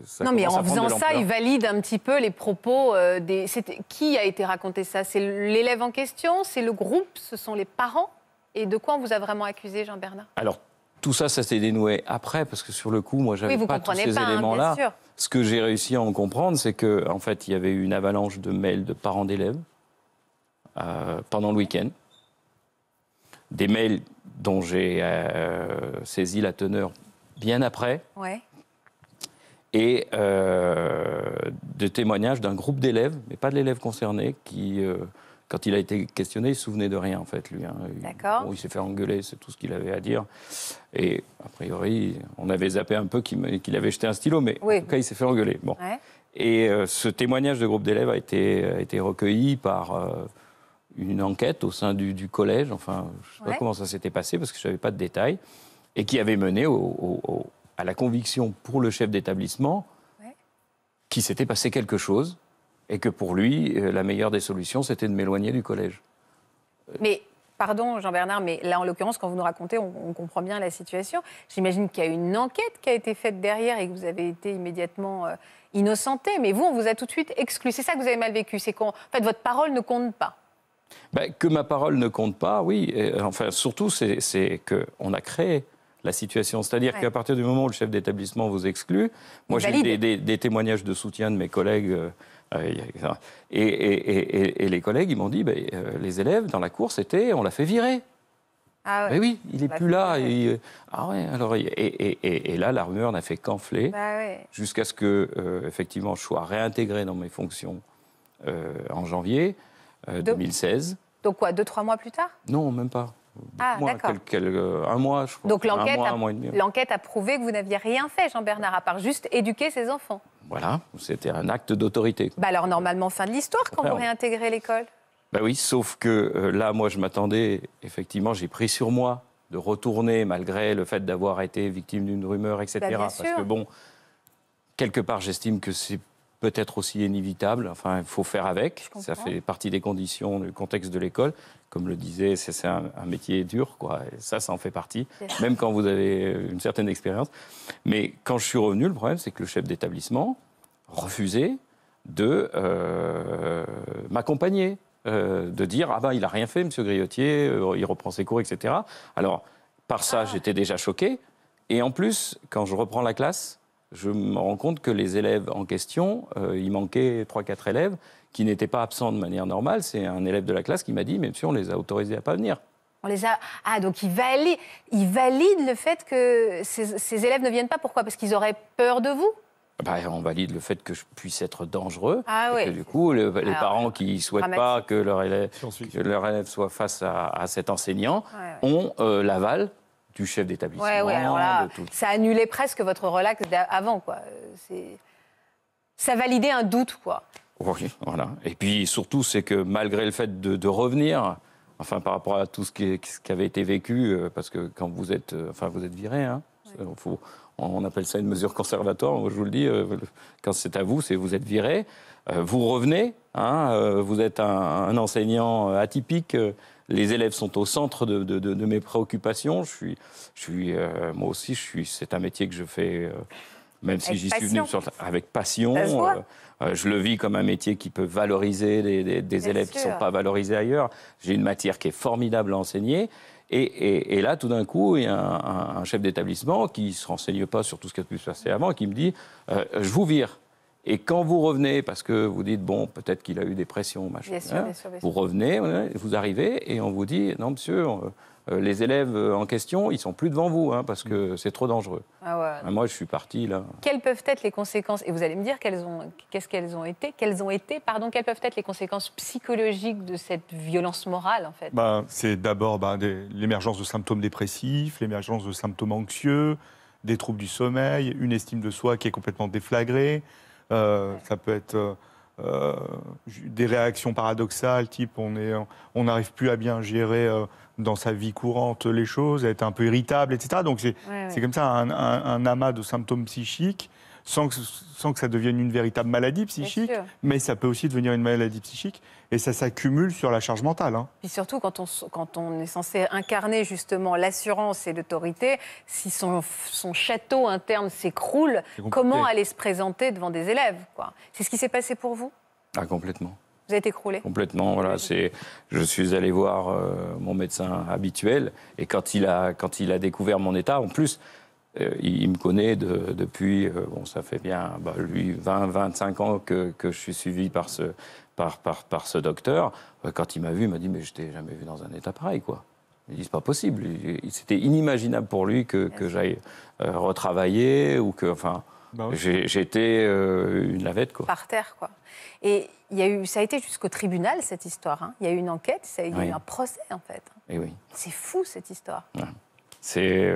ça non, mais en faisant ça, il valide un petit peu les propos euh, des. Qui a été raconté ça? C'est l'élève en question? C'est le groupe? Ce sont les parents? Et de quoi on vous a vraiment accusé, Jean-Bernard? Alors, tout ça, ça s'est dénoué après, parce que sur le coup, moi, j'avais Oui, pas tous ces hein, éléments-là. Ce que j'ai réussi à en comprendre, c'est que, en fait, il y avait eu une avalanche de mails de parents d'élèves euh, pendant le week-end. Des mails dont j'ai euh, saisi la teneur bien après, Ouais. Et euh, de témoignages d'un groupe d'élèves, mais pas de l'élève concerné, qui, euh, quand il a été questionné, il se souvenait de rien, en fait, lui. hein. D'accord. bon, il s'est fait engueuler, c'est tout ce qu'il avait à dire. Et a priori, on avait zappé un peu qu'il avait jeté un stylo, mais Oui. en tout cas, il s'est fait engueuler. Bon. Ouais. Et euh, ce témoignage de groupe d'élèves a été, a été recueilli par euh, une enquête au sein du, du collège. Enfin, je ne sais Ouais. pas comment ça s'était passé parce que je n'avais pas de détails. Et qui avait mené au- au- au- à la conviction pour le chef d'établissement Ouais. qu'il s'était passé quelque chose et que pour lui, euh, la meilleure des solutions, c'était de m'éloigner du collège. Mais, pardon, Jean-Bernard, mais là, en l'occurrence, quand vous nous racontez, on, on comprend bien la situation. J'imagine qu'il y a une enquête qui a été faite derrière et que vous avez été immédiatement euh, innocenté. Mais vous, on vous a tout de suite exclu. C'est ça que vous avez mal vécu. C'est qu'en fait, votre parole ne compte pas. Ben, que ma parole ne compte pas, oui. Et, enfin, surtout, c'est c'est qu'on a créé la situation. C'est-à-dire Ouais. qu'à partir du moment où le chef d'établissement vous exclut, moi j'ai eu des, des- des témoignages de soutien de mes collègues. euh, euh, et, et- et- et- et les collègues, ils m'ont dit, ben, euh, les élèves, dans la cour, c'était, on l'a fait virer. Ah Ben oui, il est l'a plus là. Et, ah ouais, alors, et, et- et- là, la rumeur n'a fait qu'enfler Bah ouais. jusqu'à ce que, euh, effectivement, je sois réintégré dans mes fonctions euh, en janvier euh, Donc- 2016. Donc quoi, deux, trois mois plus tard? Non, même pas. Ah, Moi, d'accord. quel- quel- euh, un mois, je crois. Donc l'enquête a, a prouvé que vous n'aviez rien fait, Jean-Bernard, à part juste éduquer ses enfants. Voilà, c'était un acte d'autorité. Bah alors normalement, fin de l'histoire quand Ouais, vous on- réintégrez l'école. Bah oui, sauf que euh, là, moi, je m'attendais, effectivement, j'ai pris sur moi de retourner, malgré le fait d'avoir été victime d'une rumeur, etc. Bah, parce que, bon, quelque part, j'estime que c'est peut-être aussi inévitable. Enfin, il faut faire avec. Ça fait partie des conditions, du contexte de l'école. Comme le disait, c'est un, un métier dur, quoi. Et ça, ça en fait partie, même quand vous avez une certaine expérience. Mais quand je suis revenu, le problème, c'est que le chef d'établissement refusait de euh, m'accompagner, euh, de dire ah ben il a rien fait, Monsieur Griotier, euh, il reprend ses cours, etc. Alors par ça, j'étais déjà choqué. Et en plus, quand je reprends la classe, je me rends compte que les élèves en question, euh, il manquait 3-4 élèves qui n'étaient pas absents de manière normale. C'est un élève de la classe qui m'a dit, mais monsieur, on les a autorisés à pas venir. On les a. Ah, donc ils valident, ils valident le fait que ces, ces élèves ne viennent pas. Pourquoi? Parce qu'ils auraient peur de vous? Bah, on valide le fait que je puisse être dangereux. Ah et oui. que du coup, le- les Alors, parents qui ne souhaitent pas que leur élève, que leur élève soit face à, à cet enseignant Ouais, ont euh, l'aval du chef d'établissement. Ouais, ouais, alors là, de tout. ça annulait presque votre relax d'avant, quoi. Ça validait un doute, quoi. Oui, voilà. Et puis surtout, c'est que malgré le fait de, de revenir, enfin par rapport à tout ce qui, est- ce qui avait été vécu, euh, parce que quand vous êtes, euh, enfin vous êtes viré, hein, faut- on appelle ça une mesure conservatoire. Je vous le dis, euh, quand c'est à vous, c'est vous êtes viré, vous revenez, hein, vous êtes un, un enseignant atypique. Les élèves sont au centre de, de- de- de mes préoccupations. Je suis, je suis, euh, moi aussi, je suis. C'est un métier que je fais, euh, même si j'y suis venu sur- avec passion. Euh, je le vis comme un métier qui peut valoriser des, des- des Bien élèves qui ne sont pas valorisés ailleurs. J'ai une matière qui est formidable à enseigner. Et, et- et là, tout d'un coup, il y a un, un- un chef d'établissement qui ne se renseigne pas sur tout ce qui a pu se passer avant, qui me dit Je vous vire. Et quand vous revenez, parce que vous dites Bon, peut-être qu'il a eu des pressions, machin, Bien sûr, hein, bien sûr, bien vous revenez, vous arrivez, et on vous dit Non, monsieur, euh, les élèves euh, en question, ils sont plus devant vous, hein, parce que c'est trop dangereux. Ah ouais. Ah, Moi, je suis parti, là. Quelles peuvent être les conséquences Et vous allez me dire quelles ont, qu'est-ce qu'elles ont été Quelles ont été, pardon, quelles peuvent être les conséquences psychologiques de cette violence morale, en fait? Bah, c'est d'abord bah, des- l'émergence de symptômes dépressifs, l'émergence de symptômes anxieux, des troubles du sommeil, une estime de soi qui est complètement déflagrée. Euh, Ça peut être euh, euh, des réactions paradoxales, type on est, on n'arrive plus à bien gérer euh, dans sa vie courante les choses, être un peu irritable, etc. Donc c'est Ouais, ouais. c'est comme ça un, un- un amas de symptômes psychiques. Sans que, sans que ça devienne une véritable maladie psychique, mais ça peut aussi devenir une maladie psychique, et ça s'accumule sur la charge mentale. hein. Puis surtout, quand on, s- quand on est censé incarner justement l'assurance et l'autorité, si son, son château interne s'écroule, comment aller se présenter devant des élèves C'est ce qui s'est passé pour vous? Ah, complètement. Vous êtes écroulé? Complètement, voilà. C'est, je suis allé voir euh, mon médecin habituel et quand il a, quand il a découvert mon état, en plus, euh, il, il me connaît de- depuis, euh, bon, ça fait bien, bah, lui, 20, 25 ans que, que je suis suivi par ce, par, par, par ce docteur. Euh, Quand il m'a vu, il m'a dit, mais je t'ai jamais vu dans un état pareil, quoi. Il dit, c'est pas possible. C'était inimaginable pour lui que, que j'aille euh, retravailler ou que, enfin, Bah oui. j'étais euh, une lavette, quoi. par terre quoi. Et il y a eu, ça a été jusqu'au tribunal cette histoire. hein. Il y a eu une enquête, ça, il y a Oui. eu un procès en fait. Et oui. C'est fou cette histoire. C'est.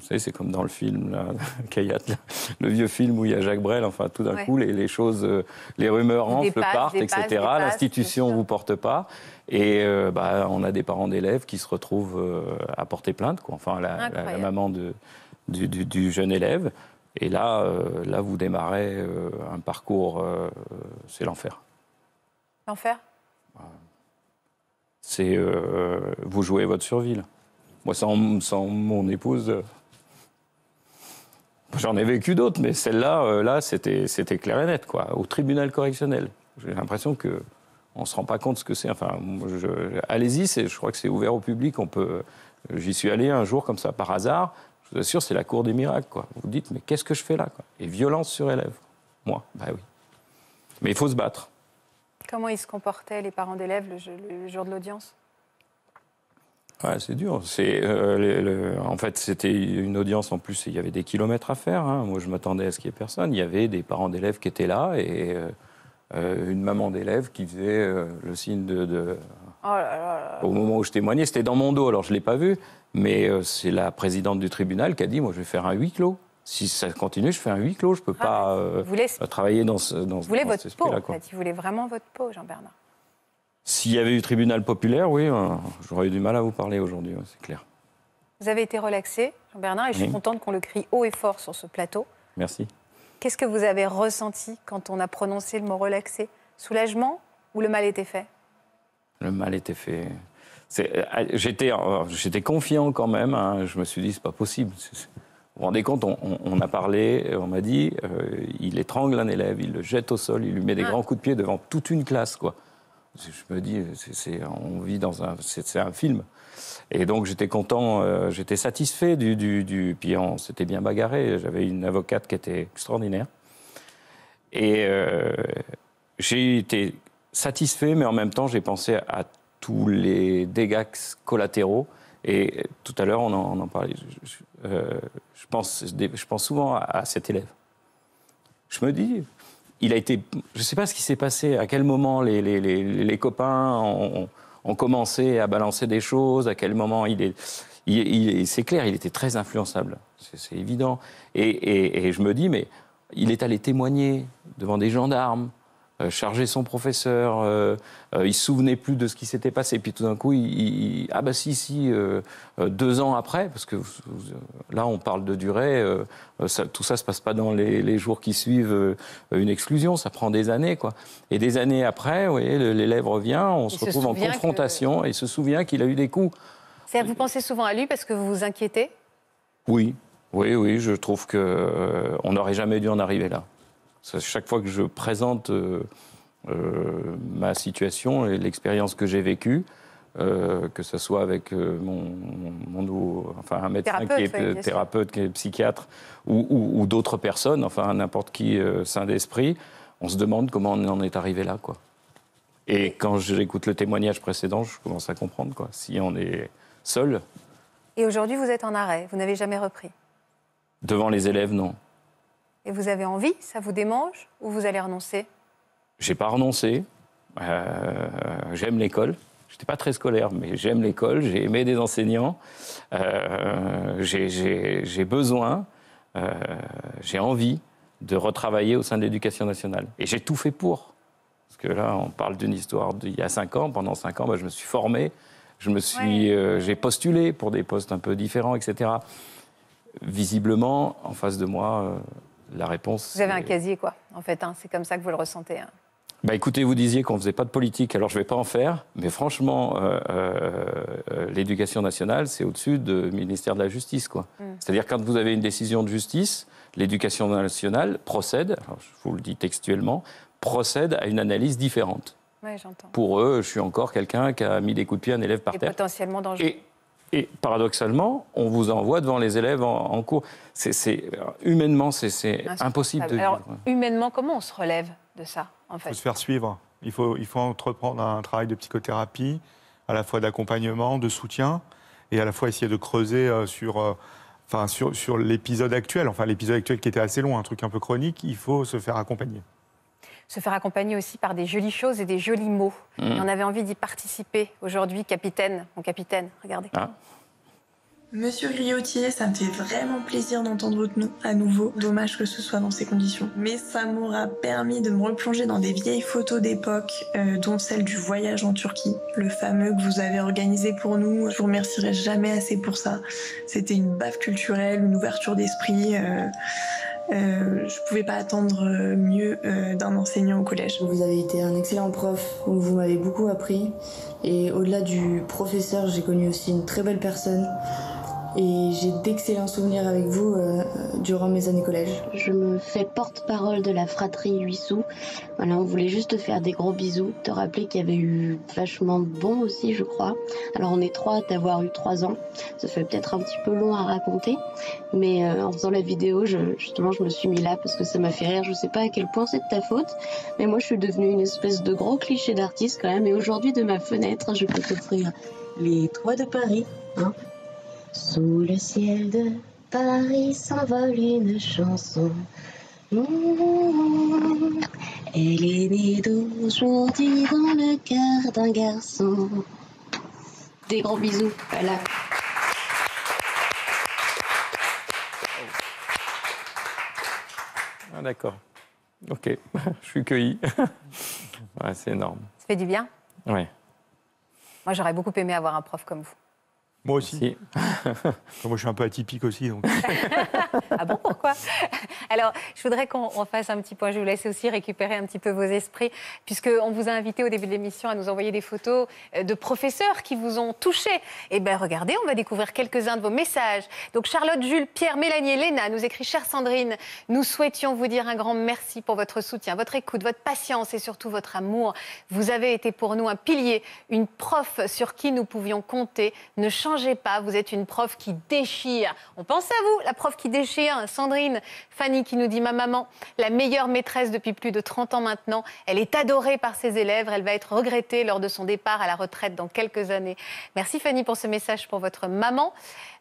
Vous savez, c'est comme dans le film, là, Kayat, là, le vieux film où il y a Jacques Brel. Enfin, tout d'un Ouais. coup, les, les choses, euh, les rumeurs enflent, dépassent, partent, etc. L'institution ne vous porte pas. Et euh, bah, on a des parents d'élèves qui se retrouvent euh, à porter plainte. Quoi. Enfin, la, la- la Incroyable. maman de, du, du- du jeune élève. Et là, euh, là vous démarrez euh, un parcours, euh, c'est l'enfer. L'enfer? C'est vous jouez votre survie. là. Moi, sans, sans mon épouse, j'en ai vécu d'autres, mais celle-là, euh, là, c'était c'était clair et net, quoi. Au tribunal correctionnel, j'ai l'impression que on se rend pas compte ce que c'est. Enfin, allez-y, je crois que c'est ouvert au public. On peut. J'y suis allé un jour comme ça par hasard. Je vous assure, c'est la cour des miracles, quoi. Vous vous dites, mais qu'est-ce que je fais là, Et violence sur élève. Moi, bah oui. Mais il faut se battre. Comment ils se comportaient les parents d'élèves le jour de l'audience? Ouais, c'est dur. C'est, euh, le- le- en fait, c'était une audience en plus, il y avait des kilomètres à faire. hein. Moi, je m'attendais à ce qu'il n'y ait personne. Il y avait des parents d'élèves qui étaient là et euh, euh, une maman d'élève qui faisait euh, le signe de, de- Oh là là là. Au moment où je témoignais, c'était dans mon dos, alors je ne l'ai pas vu, mais c'est la présidente du tribunal qui a dit Moi, je vais faire un huis clos. Si ça continue, je fais un huis clos. Je ne peux Ah, pas travailler dans ce. Dans, voulaient dans votre peau, en fait. Ils voulaient vraiment votre peau, Jean-Bernard. S'il y avait eu tribunal populaire, oui, euh, j'aurais eu du mal à vous parler aujourd'hui, ouais, c'est clair. Vous avez été relaxé, Jean-Bernard, et je suis Oui. contente qu'on le crie haut et fort sur ce plateau. Merci. Qu'est-ce que vous avez ressenti quand on a prononcé le mot relaxé? Soulagement ou le mal était fait? Le mal était fait. Euh, J'étais, euh, j'étais confiant quand même. hein. Je me suis dit, c'est pas possible. Vous vous rendez compte, on, on- on a parlé, on m'a dit, euh, il étrangle un élève, il le jette au sol, il lui met des Ah. grands coups de pied devant toute une classe, quoi. Je me dis, on vit dans un, c'est, un film. Et donc j'étais content, euh, j'étais satisfait du, du, Puis on s'était bien bagarré. J'avais une avocate qui était extraordinaire. Et euh, j'ai été satisfait, mais en même temps, j'ai pensé à tous les dégâts collatéraux. Et tout à l'heure, on, en- parlait. Euh, je pense, je pense souvent à cet élève. Je me dis, il a été. Je ne sais pas ce qui s'est passé, à quel moment les, copains ont, commencé à balancer des choses, à quel moment il est. c'est clair, il était très influençable, c'est évident. Et, je me dis, mais il est allé témoigner devant des gendarmes, charger son professeur, euh, euh, il se souvenait plus de ce qui s'était passé. Puis tout d'un coup, il, il- ah bah si, si, euh, euh, deux ans après, parce que là on parle de durée, euh, euh, ça- tout ça se passe pas dans les, les jours qui suivent euh, une exclusion, ça prend des années quoi. Et des années après, vous voyez, l'élève revient, on Il se se retrouve en que- confrontation et il se souvient qu'il a eu des coups. C'est-à-dire, vous pensez souvent à lui parce que vous vous inquiétez? Oui, oui, oui, je trouve que euh, on n'aurait jamais dû en arriver là. Chaque fois que je présente euh, euh, ma situation et l'expérience que j'ai vécue, euh, que ce soit avec mon, mon- mon nouveau- enfin un médecin Thérapeute, qui est thérapeute, qui est psychiatre, ou, ou- ou d'autres personnes, enfin n'importe qui sain d'esprit, on se demande comment on en est arrivé là, quoi. Et quand j'écoute le témoignage précédent, je commence à comprendre, quoi. Si on est seul Et aujourd'hui, vous êtes en arrêt, vous n'avez jamais repris? devant les élèves, non. Et vous avez envie, ça vous démange ou vous allez renoncer? J'ai pas renoncé. Euh, j'aime l'école. J'étais pas très scolaire, mais j'aime l'école. J'ai aimé des enseignants. Euh, j'ai- besoin, euh, j'ai envie de retravailler au sein de l'éducation nationale. Et j'ai tout fait pour. Parce que là, on parle d'une histoire d'il y a cinq ans. Pendant cinq ans, bah, je me suis formé. Je me suis, j'ai postulé pour des postes un peu différents, etc. Visiblement, en face de moi, la réponse. Vous avez un casier, quoi, en fait. hein, c'est comme ça que vous le ressentez. hein. bah écoutez, vous disiez qu'on ne faisait pas de politique, alors je ne vais pas en faire, mais franchement, euh, euh, l'éducation nationale, c'est au-dessus du ministère de la Justice. quoi. Mm. C'est-à-dire quand vous avez une décision de justice, l'éducation nationale procède, alors je vous le dis textuellement, procède à une analyse différente. Oui, j'entends. Pour eux, je suis encore quelqu'un qui a mis des coups de pied à un élève par Et terre. potentiellement dangereux. Et, et paradoxalement, on vous envoie devant les élèves en, en cours. C'est, humainement, c'est, c'est impossible de Alors, vivre. humainement, comment on se relève de ça, en Il faut fait se faire suivre. Il faut, il faut entreprendre un travail de psychothérapie, à la fois d'accompagnement, de soutien, et à la fois essayer de creuser euh, sur, euh, enfin, sur, sur l'épisode actuel, enfin l'épisode actuel qui était assez long, un truc un peu chronique, il faut se faire accompagner. Se faire accompagner aussi par des jolies choses et des jolis mots. Mm. Et on avait envie d'y participer aujourd'hui, capitaine. Mon capitaine, regardez. Ah. Monsieur Griotier, ça me fait vraiment plaisir d'entendre votre nom à nouveau. Dommage que ce soit dans ces conditions. Mais ça m'aura permis de me replonger dans des vieilles photos d'époque, euh, dont celle du voyage en Turquie, le fameux que vous avez organisé pour nous. Je vous remercierai jamais assez pour ça. C'était une baffe culturelle, une ouverture d'esprit. euh, euh, je pouvais pas attendre euh, mieux euh, d'un enseignant au collège. Vous avez été un excellent prof, vous m'avez beaucoup appris. Et au-delà du professeur, j'ai connu aussi une très belle personne. Et j'ai d'excellents souvenirs avec vous euh, durant mes années collège. Je me fais porte-parole de la fratrie Huissou. Voilà, on voulait juste te faire des gros bisous, te rappeler qu'il y avait eu vachement de bons aussi, je crois. Alors on est trois à t'avoir eu trois ans. Ça fait peut-être un petit peu long à raconter, mais euh, en faisant la vidéo, justement, je me suis mis là parce que ça m'a fait rire. Je sais pas à quel point c'est de ta faute, mais moi je suis devenue une espèce de gros cliché d'artiste quand même. Et aujourd'hui, de ma fenêtre, je peux t'offrir les trois de Paris. Hein sous le ciel de Paris s'envole une chanson. Mmh. Elle est née d'aujourd'hui dans le cœur d'un garçon. Des gros bisous, voilà. Ah, d'accord. Ok, je suis cueilli. ouais, c'est énorme. Ça fait du bien Ouais. Moi, j'aurais beaucoup aimé avoir un prof comme vous. Moi aussi. Si. Moi, je suis un peu atypique aussi. Donc. Ah bon, pourquoi? Alors, je voudrais qu'on on fasse un petit point. Je vous laisser aussi récupérer un petit peu vos esprits, puisqu'on vous a invité au début de l'émission à nous envoyer des photos euh, de professeurs qui vous ont touché. Eh bien, regardez, on va découvrir quelques-uns de vos messages. Donc, Charlotte, Jules, Pierre, Mélanie et Léna nous écrit Chère Sandrine, nous souhaitions vous dire un grand merci pour votre soutien, votre écoute, votre patience et surtout votre amour. Vous avez été pour nous un pilier, une prof sur qui nous pouvions compter. Ne changez pas, vous êtes une prof qui déchire. On pense à vous, la prof qui déchire. Sandrine, Fanny qui nous dit Ma maman, la meilleure maîtresse depuis plus de 30 ans maintenant. Elle est adorée par ses élèves. Elle va être regrettée lors de son départ à la retraite dans quelques années. Merci Fanny pour ce message pour votre maman.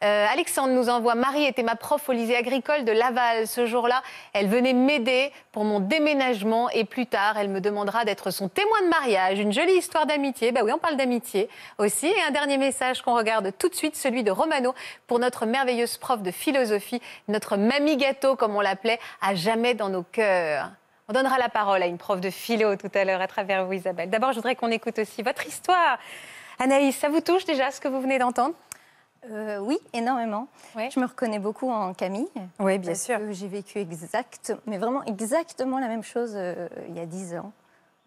Euh, Alexandre nous envoie Marie était ma prof au lycée agricole de Laval. Ce jour-là, elle venait m'aider pour mon déménagement et plus tard, elle me demandera d'être son témoin de mariage. Une jolie histoire d'amitié. Bah oui, on parle d'amitié aussi. Et un dernier message qu'on regarde tout de suite, celui de Romano pour notre merveilleuse prof de philosophie, notre mamie gâteau, comme on l'appelait, à jamais dans nos cœurs. On donnera la parole à une prof de philo tout à l'heure à travers vous, Isabelle. D'abord, je voudrais qu'on écoute aussi votre histoire. Anaïs, ça vous touche déjà ce que vous venez d'entendre? Euh, oui, énormément. Je me reconnais beaucoup en Camille. Oui, bien sûr. J'ai vécu exact, mais vraiment exactement la même chose euh, il y a dix ans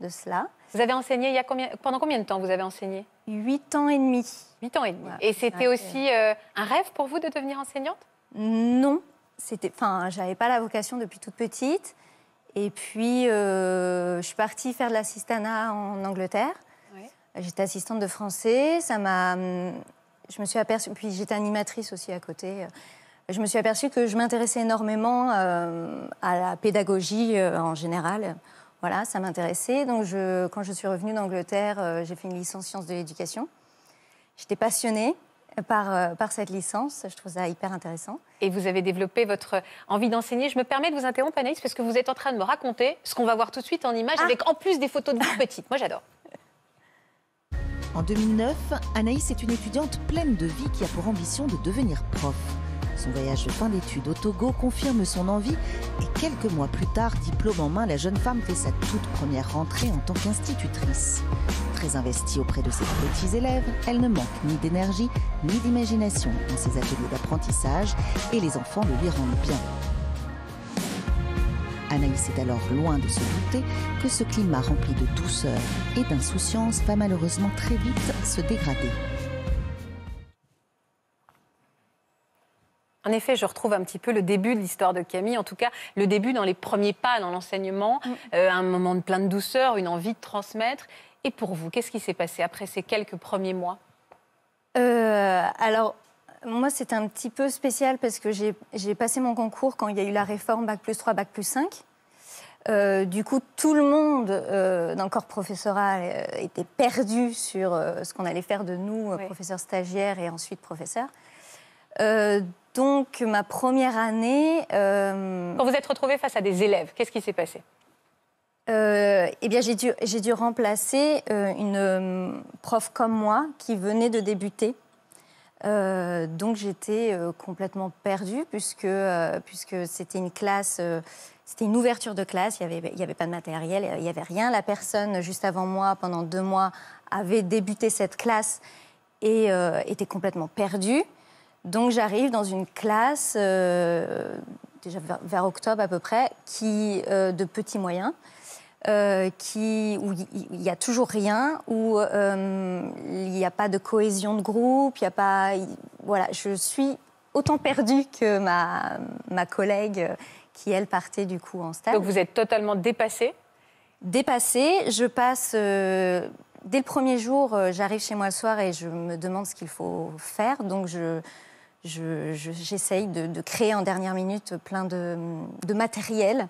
de cela. Vous avez enseigné il y a combien, pendant combien de temps vous avez enseigné? Huit ans et demi. Huit ans et demi. Et c'était aussi euh, un rêve pour vous de devenir enseignante? Non, c'était, enfin, j'avais pas la vocation depuis toute petite. Et puis, euh, je suis partie faire de l'assistanat en Angleterre. J'étais assistante de français. Ça m'a, je me suis aperçue. Puis j'étais animatrice aussi à côté. Je me suis aperçue que je m'intéressais énormément euh, à la pédagogie en général. Voilà, ça m'intéressait. Donc, je, quand je suis revenue d'Angleterre, euh, j'ai fait une licence sciences de l'éducation. J'étais passionnée par, euh, par cette licence. Je trouve ça hyper intéressant. Et vous avez développé votre envie d'enseigner. Je me permets de vous interrompre, Anaïs, parce que vous êtes en train de me raconter ce qu'on va voir tout de suite en image, avec en plus des photos de vous petite. Moi, j'adore. En 2009, Anaïs est une étudiante pleine de vie qui a pour ambition de devenir prof. Son voyage de fin d'études au Togo confirme son envie et quelques mois plus tard, diplôme en main, la jeune femme fait sa toute première rentrée en tant qu'institutrice. Très investie auprès de ses petits élèves, elle ne manque ni d'énergie ni d'imagination dans ses ateliers d'apprentissage et les enfants le lui rendent bien. Anaïs est alors loin de se douter que ce climat rempli de douceur et d'insouciance va malheureusement très vite se dégrader. En effet, je retrouve un petit peu le début de l'histoire de Camille, en tout cas le début dans les premiers pas dans l'enseignement, euh, un moment de plein de douceur, une envie de transmettre. Et pour vous, qu'est-ce qui s'est passé après ces quelques premiers mois? Euh, alors, moi, c'était un petit peu spécial parce que j'ai passé mon concours quand il y a eu la réforme Bac plus 3, Bac plus 5. Euh, du coup, tout le monde euh, dans le corps professoral euh, était perdu sur ce qu'on allait faire de nous, professeurs stagiaires et ensuite professeurs. Euh, donc, ma première année. euh, Quand vous êtes retrouvée face à des élèves, qu'est-ce qui s'est passé? Euh, eh bien, j'ai dû, j'ai dû remplacer euh, une euh, prof comme moi qui venait de débuter. Donc, j'étais complètement perdue puisque, puisque c'était une classe, c'était une ouverture de classe. Il n'y avait, y avait pas de matériel, il n'y avait rien. La personne juste avant moi, pendant deux mois, avait débuté cette classe et était complètement perdue. Donc, j'arrive dans une classe, euh, déjà vers, vers octobre à peu près, qui, euh, de petits moyens euh, qui, où il n'y a toujours rien, où il n'y a pas de cohésion de groupe, il a pas. il- voilà, je suis autant perdue que ma, ma collègue qui, elle, partait du coup en stage. Donc vous êtes totalement dépassée? Dépassée, je passe. dès le premier jour, j'arrive chez moi le soir et je me demande ce qu'il faut faire. Donc je. Je- je- J'essaye de, de créer en dernière minute plein de, de matériel.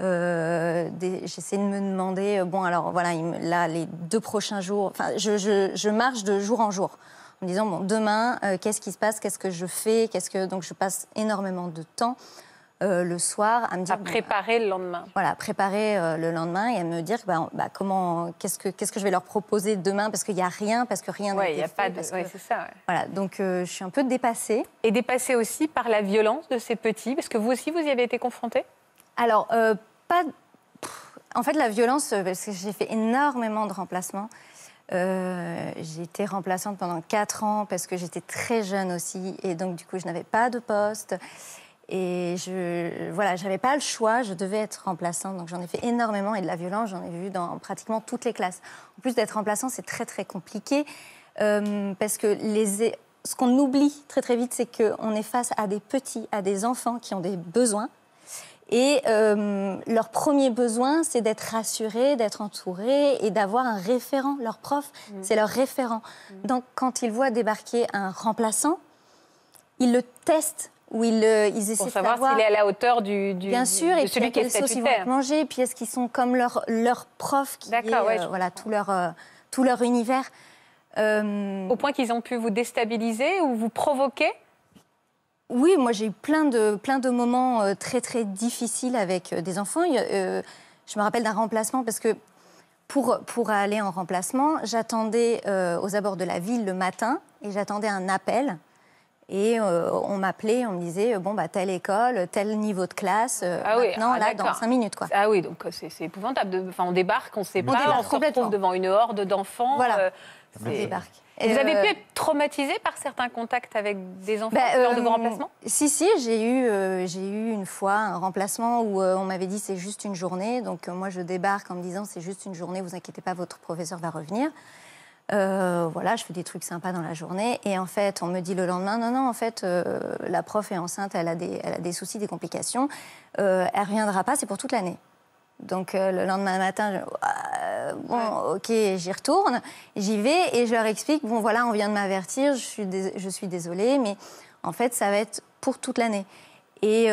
Euh, J'essaie de me demander, euh, bon alors voilà, là les deux prochains jours, enfin je, je- je marche de jour en jour en me disant bon demain euh, qu'est-ce qui se passe, qu'est-ce que je fais, qu'est-ce que donc je passe énormément de temps euh, le soir à me dire à préparer le lendemain. voilà, préparer euh, le lendemain et à me dire bah, bah, comment, qu'est-ce que, qu'est-ce que je vais leur proposer demain? Parce qu'il n'y a rien, parce que rien été il y a fait, pas de- que- c'est ça. ouais. Voilà, donc euh, je suis un peu dépassée. Et dépassée aussi par la violence de ces petits, parce que vous aussi, vous y avez été confrontée? Alors, pas. pff, En fait, la violence, parce que j'ai fait énormément de remplacements. Euh, j'ai été remplaçante pendant 4 ans parce que j'étais très jeune aussi et donc du coup je n'avais pas de poste et je voilà j'avais pas le choix je devais être remplaçante donc j'en ai fait énormément et de la violence j'en ai vu dans pratiquement toutes les classes en plus d'être remplaçant c'est très très compliqué euh, parce que les ce qu'on oublie très très vite c'est qu'on est face à des petits à des enfants qui ont des besoins et euh, leur premier besoin, c'est d'être rassuré, d'être entouré et d'avoir un référent. Leur prof, Mm. c'est leur référent. Donc, quand ils voient débarquer un remplaçant, ils le testent ou ils, le- ils essaient Pour de savoir s'il est à la hauteur du, du Bien du- sûr, de et puis celui à qui est vont statutaire. être mangés, puis est-ce qu'ils sont comme leur, leur prof qui est, D'accord, ouais, euh, voilà, tout leur, euh, tout leur univers. Euh, Au point qu'ils ont pu vous déstabiliser ou vous provoquer? Oui, moi j'ai eu plein de, plein de moments euh, très très difficiles avec euh, des enfants. Euh, je me rappelle d'un remplacement parce que pour, pour aller en remplacement, j'attendais euh, aux abords de la ville le matin et j'attendais un appel. Et euh, on m'appelait, on me disait, euh, bon, bah, telle école, tel niveau de classe, euh, Ah oui, maintenant, ah, là, dans d'accord. cinq minutes. Quoi. Ah oui, donc c'est épouvantable. De- Enfin, on débarque, on ne sait On pas, on se retrouve devant une horde d'enfants. Voilà. On débarque. Et Vous avez pu être traumatisé par certains contacts avec des enfants Bah, lors de vos euh, remplacements Si, si, j'ai eu, euh, j'ai eu une fois un remplacement où euh, on m'avait dit c'est juste une journée. Donc moi, je débarque en me disant c'est juste une journée, vous inquiétez pas, votre professeur va revenir. Euh, voilà, je fais des trucs sympas dans la journée. Et en fait, on me dit le lendemain non, non, en fait, euh, la prof est enceinte, elle a des, elle a des soucis, des complications. Euh, elle reviendra pas, c'est pour toute l'année. Donc euh, le lendemain matin, je- bon, ok, j'y retourne, j'y vais et je leur explique, bon voilà, on vient de m'avertir, je suis, dés- je suis désolée, mais en fait, ça va être pour toute l'année. Et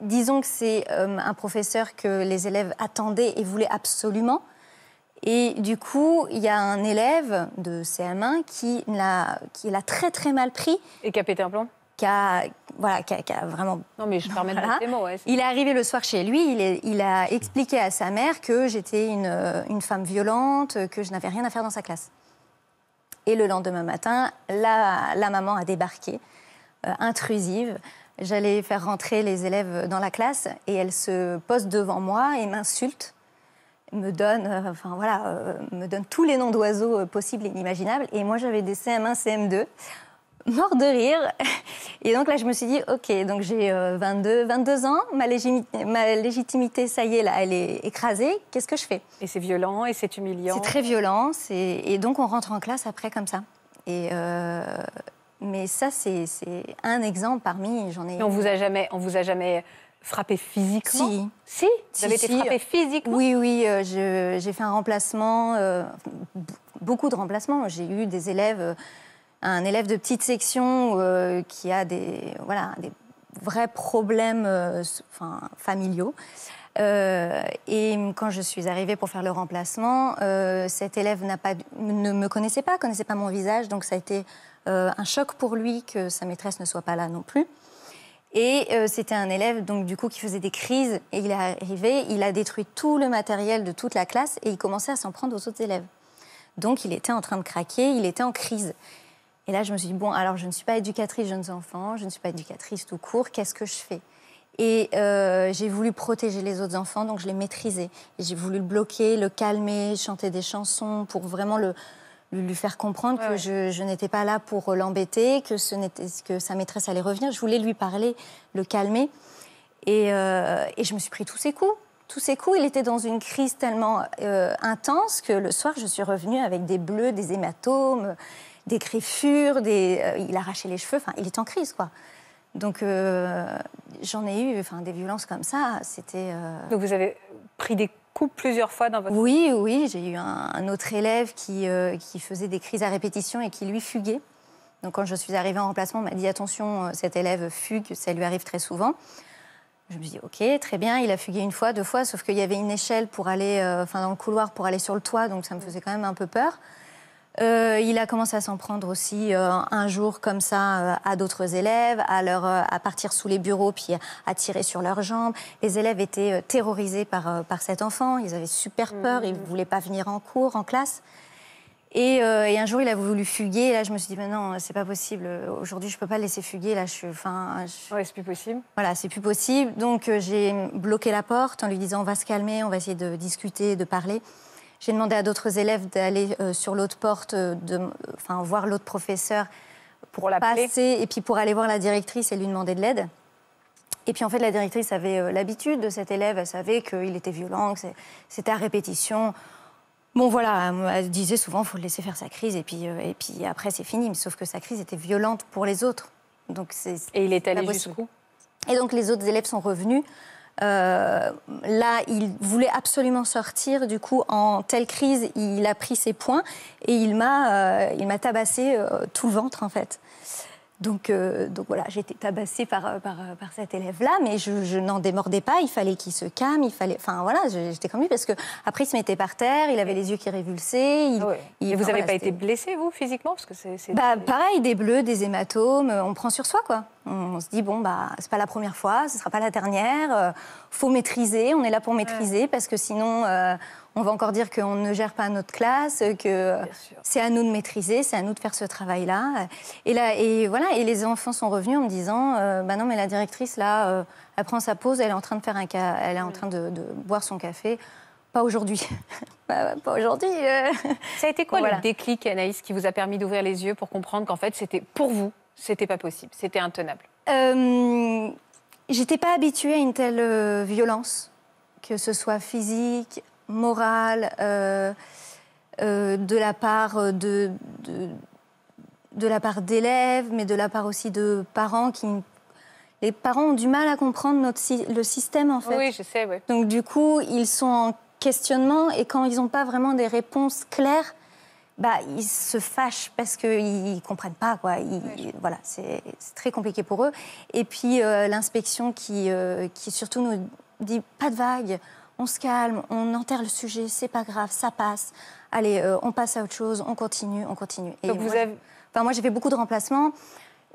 disons que c'est un professeur que les élèves attendaient et voulaient absolument. Et du coup, il y a un élève de CM1 qui l'a, qui l'a très très mal pris. Et qui a pété un plomb? Qui a, voilà, qui a, qui a vraiment. Non, mais je permets de Voilà. les mots. ouais. Il est arrivé le soir chez lui, il, est- il a expliqué à sa mère que j'étais une, euh, une femme violente, que je n'avais rien à faire dans sa classe. Et le lendemain matin, la, la maman a débarqué, euh, intrusive. J'allais faire rentrer les élèves dans la classe et elle se pose devant moi et m'insulte, me donne, euh, enfin voilà, euh, me donne tous les noms d'oiseaux euh, possibles et inimaginables. Et moi, j'avais des CM1, CM2 mort de rire. Et donc là, je me suis dit, OK, donc j'ai euh, 22, 22 ans, ma, ma légitimité, ça y est, là, elle est écrasée. Qu'est-ce que je fais? Et c'est violent, et c'est humiliant. C'est très violent. Et donc, on rentre en classe après comme ça. Et Mais ça, c'est c'est un exemple parmi, j'en ai... On vous a jamais, on vous a jamais frappé physiquement Si. Si Vous Si, avez été si. frappé physiquement Oui, oui, euh, j'ai fait un remplacement, euh, beaucoup de remplacements. J'ai eu des élèves, euh, un élève de petite section qui a des, voilà, des vrais problèmes enfin, familiaux. Et quand je suis arrivée pour faire le remplacement, cet élève n'a pas, ne me connaissait pas, connaissait pas mon visage, donc ça a été un choc pour lui que sa maîtresse ne soit pas là non plus. Et euh, c'était un élève donc du coup qui faisait des crises et il est arrivé, il a détruit tout le matériel de toute la classe et il commençait à s'en prendre aux autres élèves. Donc il était en train de craquer, il était en crise. Et là je me suis dit bon alors je ne suis pas éducatrice jeunes enfants, je ne suis pas éducatrice tout court, qu'est-ce que je fais? Et euh, j'ai voulu protéger les autres enfants donc je l'ai maîtrisé. Et j'ai voulu le bloquer, le calmer, chanter des chansons pour vraiment le lui faire comprendre que je, je n'étais pas là pour l'embêter, que, ce n'était- que sa maîtresse allait revenir. Je voulais lui parler, le calmer. Et, euh, et je me suis pris tous ses coups. Tous ses coups, il était dans une crise tellement euh, intense que le soir, je suis revenue avec des bleus, des hématomes, des griffures, des, euh, il arrachait les cheveux. Enfin, il était en crise, quoi. Donc, j'en ai eu enfin, des violences comme ça. C'était. Donc vous avez pris des plusieurs fois dans votre... oui, oui, j'ai eu un, un autre élève qui, euh, qui faisait des crises à répétition et qui lui fuguait. Donc quand je suis arrivée en remplacement, on m'a dit attention, euh, cet élève fugue, ça lui arrive très souvent. Je me suis dit ok, très bien, il a fugué une fois, deux fois, sauf qu'il y avait une échelle pour aller, euh, enfin dans le couloir pour aller sur le toit, donc ça me faisait quand même un peu peur. Euh, il a commencé à s'en prendre aussi euh, un jour comme ça euh, à d'autres élèves, à, leur, à partir sous les bureaux puis à tirer sur leurs jambes. Les élèves étaient terrorisés par, par cet enfant, ils avaient super peur, ils ne voulaient pas venir en cours, en classe. Et, euh, et un jour, il a voulu fuguer. Et là, je me suis dit, mais non, c'est pas possible. Aujourd'hui, je peux pas le laisser fuguer. Là, je suis. Enfin, je- Ouais, c'est plus possible. voilà, c'est plus possible. Donc euh, j'ai bloqué la porte en lui disant on va se calmer, on va essayer de discuter, de parler. J'ai demandé à d'autres élèves d'aller euh, sur l'autre porte, euh, de, enfin, voir l'autre professeur pour, passer et puis pour aller voir la directrice et lui demander de l'aide. Et puis en fait, la directrice avait euh, l'habitude de cet élève, elle savait qu'il était violent, que c'était à répétition. Bon voilà, elle disait souvent, faut le laisser faire sa crise et puis, et puis après c'est fini. Mais sauf que sa crise était violente pour les autres. Donc et il est allé jusqu'où? Et donc les autres élèves sont revenus. Euh, là, il voulait absolument sortir. Du coup, en telle crise, il a pris ses poings et il m'a, euh, tabassé euh, tout le ventre, en fait. Donc, euh, donc voilà, été tabassée par, euh, par, euh, par cet élève-là, mais je, je n'en démordais pas. Il fallait qu'il se calme, il fallait. Enfin voilà, j'étais comme lui parce que après il se mettait par terre, il avait les yeux qui révulsaient. Il, il, vous n'avez pas été blessé vous physiquement? Parce que c'est. Bah pareil, des bleus, des hématomes, on prend sur soi quoi. On, se dit bon bah c'est pas la première fois, ce sera pas la dernière. faut maîtriser, on est là pour maîtriser parce que sinon on va encore dire qu'on ne gère pas notre classe, que c'est à nous de maîtriser, c'est à nous de faire ce travail-là. Et, là, et voilà, et les enfants sont revenus en me disant, euh, bah non, mais la directrice là, euh, elle prend sa pause, elle est en train de faire un, elle est en train de, boire son café. Pas aujourd'hui. pas aujourd'hui. Euh. Ça a été quoi le déclic, Anaïs, qui vous a permis d'ouvrir les yeux pour comprendre qu'en fait, c'était pour vous, c'était pas possible, c'était intenable? J'étais pas habituée à une telle violence, que ce soit physique, morale euh, euh, de la part de, de, la part d'élèves, mais de la part aussi de parents qui les parents ont du mal à comprendre notre, le système en fait. Oui, je sais. Oui. Donc du coup, ils sont en questionnement et quand ils n'ont pas vraiment des réponses claires, bah, ils se fâchent parce qu'ils ne comprennent pas. Quoi. voilà, c'est très compliqué pour eux. Et puis euh, l'inspection qui, qui surtout nous dit pas de vagues, on se calme, on enterre le sujet, c'est pas grave, ça passe. Allez, euh, on passe à autre chose, on continue, on continue. Et Donc vous avez... enfin, moi, j'ai fait beaucoup de remplacements.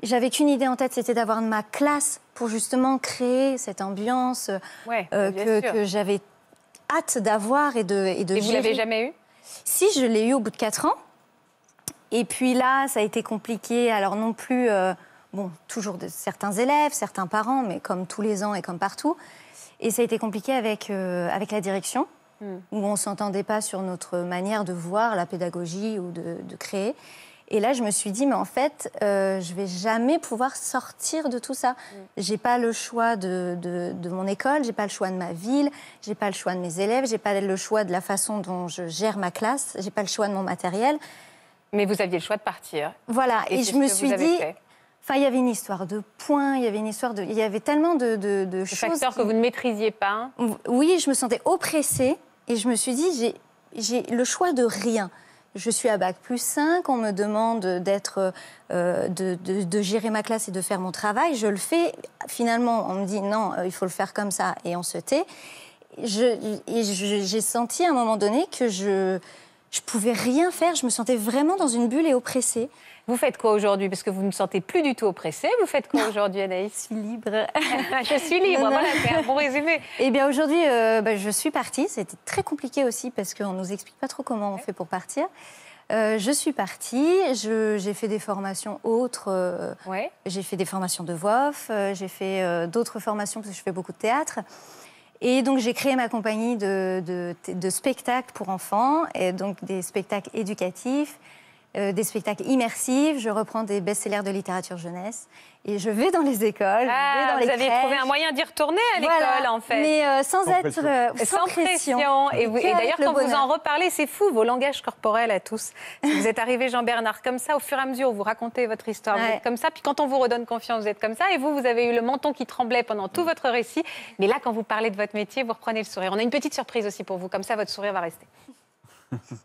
J'avais qu'une idée en tête, c'était d'avoir ma classe pour justement créer cette ambiance euh, que, j'avais hâte d'avoir et de, et de Et vous l'avez jamais eu? Si, je l'ai eu au bout de quatre ans. Et puis là, ça a été compliqué. Alors non plus, euh, bon, toujours de certains élèves, certains parents, mais comme tous les ans et comme partout. Et ça a été compliqué avec, euh, avec la direction, hmm. où on ne s'entendait pas sur notre manière de voir la pédagogie ou de, créer. Et là, je me suis dit, mais en fait, euh, je vais jamais pouvoir sortir de tout ça. Je hmm. J'ai pas le choix de, de, mon école, j'ai pas le choix de ma ville, j'ai pas le choix de mes élèves, j'ai pas le choix de la façon dont je gère ma classe, j'ai pas le choix de mon matériel. Mais vous aviez le choix de partir. Voilà, et, je me suis dit, Enfin, il y avait une histoire de points, il y avait une histoire de, il y avait tellement de, de, de choses. facteurs que vous ne maîtrisiez pas. Oui, je me sentais oppressée et je me suis dit, j'ai le choix de rien. Je suis à bac plus 5, on me demande d'être, euh, de, de, gérer ma classe et de faire mon travail. Je le fais. Finalement, on me dit non, euh, il faut le faire comme ça et on se tait. J'ai senti à un moment donné que je je pouvais rien faire. Je me sentais vraiment dans une bulle et oppressée. Vous faites quoi aujourd'hui? Parce que vous ne me sentez plus du tout oppressée. Vous faites quoi aujourd'hui, Anaïs? Je suis libre. je suis libre, voilà, c'est un bon résumé. Eh bien, aujourd'hui, euh, bah, je suis partie. C'était très compliqué aussi parce qu'on ne nous explique pas trop comment on fait pour partir. Euh, je suis partie, j'ai fait des formations autres. Euh, ouais. J'ai fait des formations de voix off, j'ai fait d'autres formations parce que je fais beaucoup de théâtre. Et donc j'ai créé ma compagnie de, de, de, spectacles pour enfants, et donc des spectacles éducatifs, euh, des spectacles immersifs. Je reprends des best-sellers de littérature jeunesse et je vais dans les écoles. Ah, dans vous avez trouvé un moyen d'y retourner à l'école, en fait. Mais euh, sans, être pression. Euh, sans, pression. Et, d'ailleurs, quand vous en reparlez, c'est fou, vos langages corporels à tous. vous êtes arrivé, Jean-Bernard, comme ça, au fur et à mesure, vous racontez votre histoire, vous êtes comme ça. Puis quand on vous redonne confiance, vous êtes comme ça. Et vous, vous avez eu le menton qui tremblait pendant tout votre récit. Mais là, quand vous parlez de votre métier, vous reprenez le sourire. On a une petite surprise aussi pour vous. Comme ça, votre sourire va rester.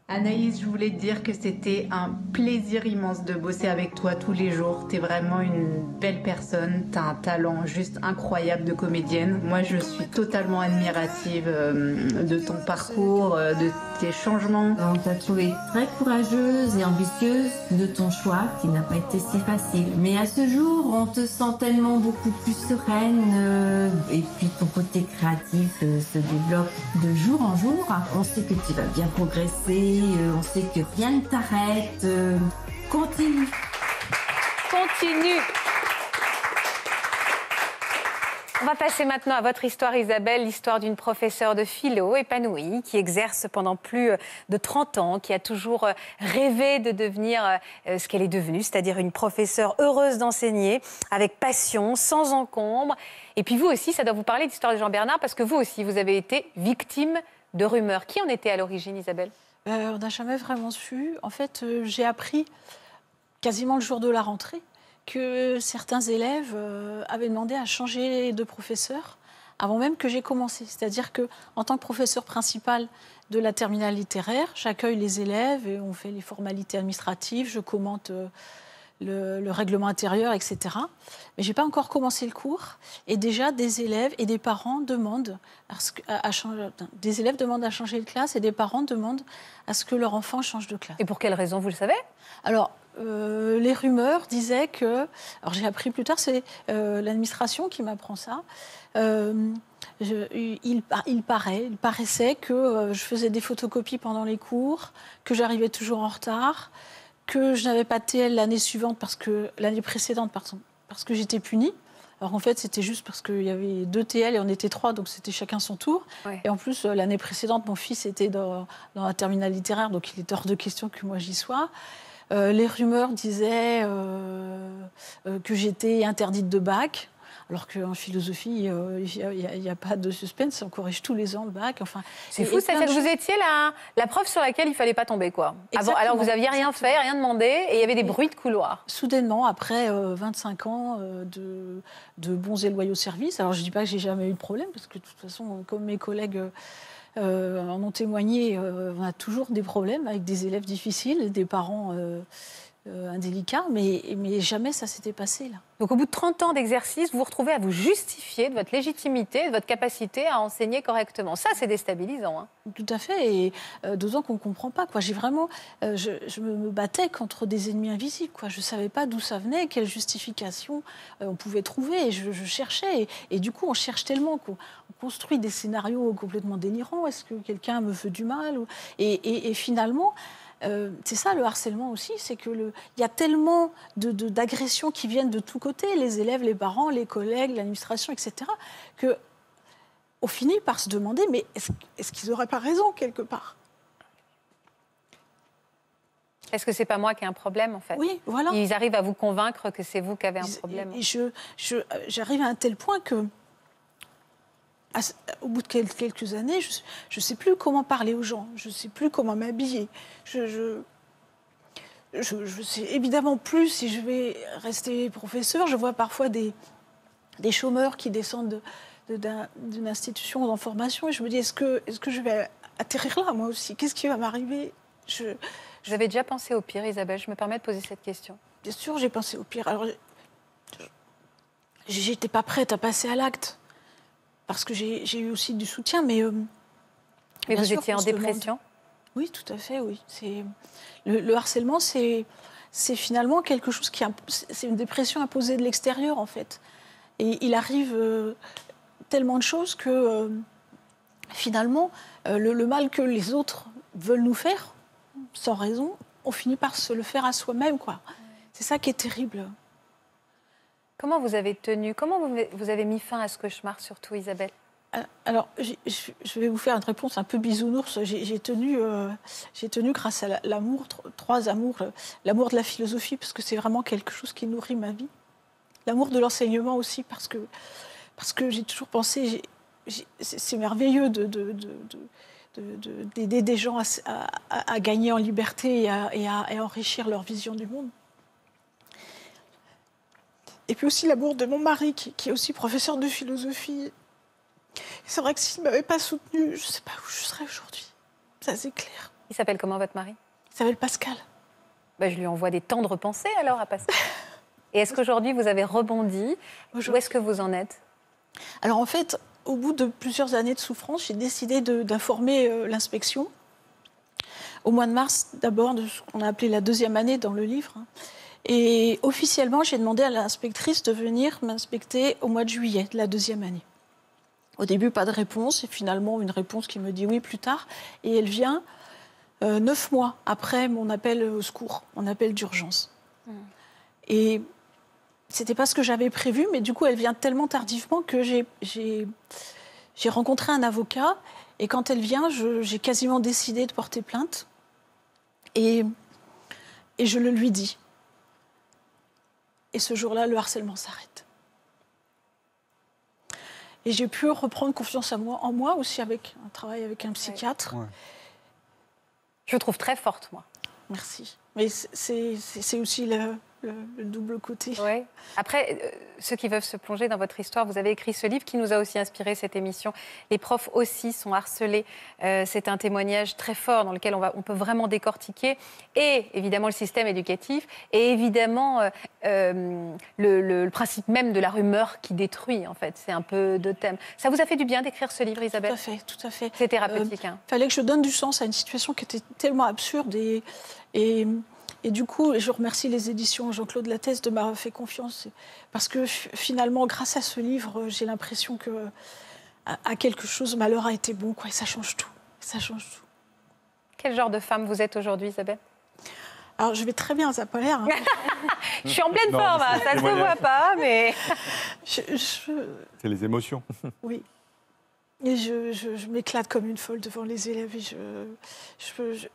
Anaïs, je voulais te dire que c'était un plaisir immense de bosser avec toi tous les jours. Tu es vraiment une belle personne, tu as un talent juste incroyable de comédienne. Moi, je suis totalement admirative euh, de ton parcours, euh, de tes changements. On t'a trouvé très courageuse et ambitieuse de ton choix qui n'a pas été si facile. Mais à ce jour, on te sent tellement beaucoup plus sereine euh, et puis ton côté créatif se développe de jour en jour. On sait que tu vas bien progresser euh, on sait que rien ne t'arrête. Euh, continue. Continue. On va passer maintenant à votre histoire, Isabelle, l'histoire d'une professeure de philo épanouie qui exerce pendant plus de 30 ans, qui a toujours rêvé de devenir euh, ce qu'elle est devenue, c'est-à-dire une professeure heureuse d'enseigner, avec passion, sans encombre. Et puis vous aussi, ça doit vous parler d'histoire de Jean Bernard, parce que vous aussi, vous avez été victime de rumeurs. Qui en était à l'origine, Isabelle? Euh, On n'a jamais vraiment su. En fait, euh, j'ai appris quasiment le jour de la rentrée que certains élèves euh, avaient demandé à changer de professeur avant même que j'ai commencé. C'est-à-dire que en tant que professeur principal de la terminale littéraire, j'accueille les élèves et on fait les formalités administratives, je commente le, règlement intérieur, etc. Mais j'ai pas encore commencé le cours et déjà des élèves et des parents demandent à, changer, des élèves demandent à changer de classe et des parents demandent à ce que leur enfant change de classe. Et pour quelle raison, vous le savez? Alors, euh, les rumeurs disaient que, alors j'ai appris plus tard, c'est euh, l'administration qui m'apprend ça. Euh, il, il, paraît, il paraissait que je faisais des photocopies pendant les cours, que j'arrivais toujours en retard, que je n'avais pas de TL l'année suivante parce que l'année précédente parce, parce que j'étais punie. Alors en fait, c'était juste parce qu'il y avait deux TL et on était trois, donc c'était chacun son tour. Et en plus, l'année précédente, mon fils était dans, dans la terminale littéraire, donc il était hors de question que moi j'y sois. Euh, les rumeurs disaient euh, euh, que j'étais interdite de bac. Alors qu'en philosophie, il n'y a, pas de suspense, on corrige tous les ans le bac. Enfin, c'est fou, ça vous étiez la, la preuve sur laquelle il ne fallait pas tomber. quoi. alors vous n'aviez rien fait, rien demandé, et il y avait des bruits de couloir. Soudainement, après 25 ans de, de, bons et loyaux services, alors je ne dis pas que j'ai jamais eu de problème, parce que de toute façon, comme mes collègues euh, en ont témoigné, euh, on a toujours des problèmes avec des élèves difficiles, des parents euh, indélicats, mais, mais jamais ça s'était passé là. Donc au bout de 30 ans d'exercice, vous vous retrouvez à vous justifier de votre légitimité, de votre capacité à enseigner correctement. Ça, c'est déstabilisant. Hein. Tout à fait, et euh, deux ans qu'on ne comprend pas. Quoi. J'ai vraiment, euh, je, me battais contre des ennemis invisibles. Quoi. Je ne savais pas d'où ça venait, quelle justification euh, on pouvait trouver. Et je, cherchais, et, du coup, on cherche tellement qu'on construit des scénarios complètement délirants. Est-ce que quelqu'un me veut du mal et finalement, euh, c'est ça le harcèlement aussi, c'est que il y a tellement d'agressions qui viennent de tous côtés, les élèves, les parents, les collègues, l'administration, etc., que on finit par se demander, mais est-ce qu'ils n'auraient pas raison quelque part? Est-ce que c'est pas moi qui ai un problème en fait? Oui, voilà. Ils arrivent à vous convaincre que c'est vous qui avez un problème. Et j'arrive à un tel point que au bout de quelques années, je ne sais plus comment parler aux gens, je ne sais plus comment m'habiller. Je, je, sais évidemment plus si je vais rester professeur. Je vois parfois des, des chômeurs qui descendent d'une institution en formation et je me dis est-ce que, est que je vais atterrir là moi aussi? Qu'est-ce qui va m'arriver? Je, Vous avez déjà pensé au pire, Isabelle Je me permets de poser cette question. Bien sûr, j'ai pensé au pire. Alors, j'étais pas prête à passer à l'acte parce que j'ai eu aussi du soutien, mais. Euh, mais vous étiez en dépression? Oui, tout à fait, oui. Le, le harcèlement, c'est finalement quelque chose qui. C'est une dépression imposée de l'extérieur, en fait. Et il arrive euh, tellement de choses que euh, finalement, le, le, mal que les autres veulent nous faire, sans raison, on finit par se le faire à soi-même, quoi. C'est ça qui est terrible. Comment vous avez tenu Comment vous, avez mis fin à ce cauchemar, surtout Isabelle? Euh, alors, je vais vous faire une réponse un peu bisounours. J'ai tenu, euh, tenu grâce à l'amour, trois amours. L'amour de la philosophie, parce que c'est vraiment quelque chose qui nourrit ma vie. L'amour de l'enseignement aussi, parce que, j'ai toujours pensé, c'est merveilleux de, d'aider des gens à, gagner en liberté et à enrichir leur vision du monde. Et puis aussi l'amour de mon mari, qui, est aussi professeur de philosophie. C'est vrai que s'il ne m'avait pas soutenue, je ne sais pas où je serais aujourd'hui. Ça, c'est clair. Il s'appelle comment votre mari? Il s'appelle Pascal. Bah, je lui envoie des tendres pensées alors à Pascal. Et est-ce qu'aujourd'hui vous avez rebondi? Où est-ce que vous en êtes? Alors en fait, au bout de plusieurs années de souffrance, j'ai décidé d'informer euh, l'inspection. Au mois de mars, d'abord, de ce qu'on a appelé la deuxième année dans le livre. Hein. Et officiellement, j'ai demandé à l'inspectrice de venir m'inspecter au mois de juillet de la deuxième année. Au début, pas de réponse, et finalement, une réponse qui me dit oui plus tard. Et elle vient euh, neuf mois après mon appel au secours, mon appel d'urgence. Hmm. Et c'était pas ce que j'avais prévu, mais du coup, elle vient tellement tardivement que j'ai, rencontré un avocat. Et quand elle vient, j'ai quasiment décidé de porter plainte. Et, et je le lui dis. Et ce jour-là, le harcèlement s'arrête. Et j'ai pu reprendre confiance en moi, en moi aussi avec un travail avec un psychiatre. Je vous trouve très forte, moi. Merci. Mais c'est aussi le, le- le double côté. Ouais. Après, euh, ceux qui veulent se plonger dans votre histoire, vous avez écrit ce livre qui nous a aussi inspiré cette émission. Les profs aussi sont harcelés. Euh, c'est un témoignage très fort dans lequel on, va, on peut vraiment décortiquer. Et évidemment le système éducatif. Et évidemment euh, le, le- le principe même de la rumeur qui détruit, en fait. C'est un peu de thème. Ça vous a fait du bien d'écrire ce livre, Isabelle Tout à fait, tout à fait. C'est thérapeutique. Il hein. fallait que je donne du sens à une situation qui était tellement absurde. Et, et, et du coup, je remercie les éditions Jean-Claude Lattès de m'avoir fait confiance. Parce que finalement, grâce à ce livre, j'ai l'impression que à, quelque chose, malheur a été bon. Quoi, et ça change tout. Ça change tout. Quel genre de femme vous êtes aujourd'hui, Isabelle? Alors, je vais très bien, ça n'a pas l'air. hein. Je suis en pleine Non, forme, hein, ça le se voit pas, mais... Je- je- C'est les émotions. Oui. Et je, je- je m'éclate comme une folle devant les élèves. Et je, je- je-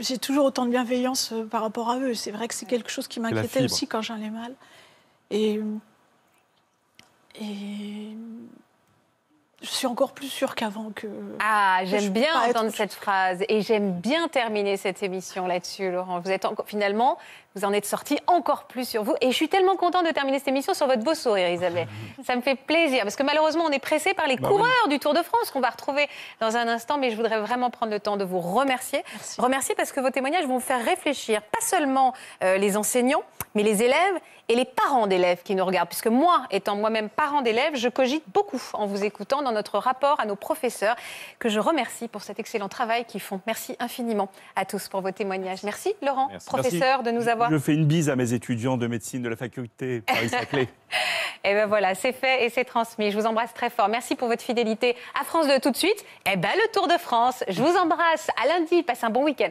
j'ai toujours autant de bienveillance euh, par rapport à eux. C'est vrai que c'est quelque chose qui m'inquiétait aussi quand j'allais mal. Et, et je suis encore plus sûre qu'avant que. Ah, j'aime bien être- entendre cette phrase et j'aime bien terminer cette émission là-dessus, Laurent. Vous êtes encore, finalement, vous en êtes sorti encore plus sur vous. Et je suis tellement contente de terminer cette émission sur votre beau sourire, Isabelle. Ça me fait plaisir parce que malheureusement, on est pressé par les Bah coureurs du Tour de France qu'on va retrouver dans un instant. Mais je voudrais vraiment prendre le temps de vous remercier. Remercier parce que vos témoignages vont faire réfléchir pas seulement euh, les enseignants, mais les élèves et les parents d'élèves qui nous regardent. Puisque moi, étant moi-même parent d'élèves, je cogite beaucoup en vous écoutant dans notre rapport à nos professeurs, que je remercie pour cet excellent travail qu'ils font. Merci infiniment à tous pour vos témoignages. Merci Laurent, Merci. professeur, de nous avoir. Je fais une bise à mes étudiants de médecine de la faculté Paris-Saclay. Et ben voilà, c'est fait et c'est transmis. Je vous embrasse très fort. Merci pour votre fidélité à France 2 tout de suite. Et ben le Tour de France. Je vous embrasse. À lundi. Passez un bon week-end.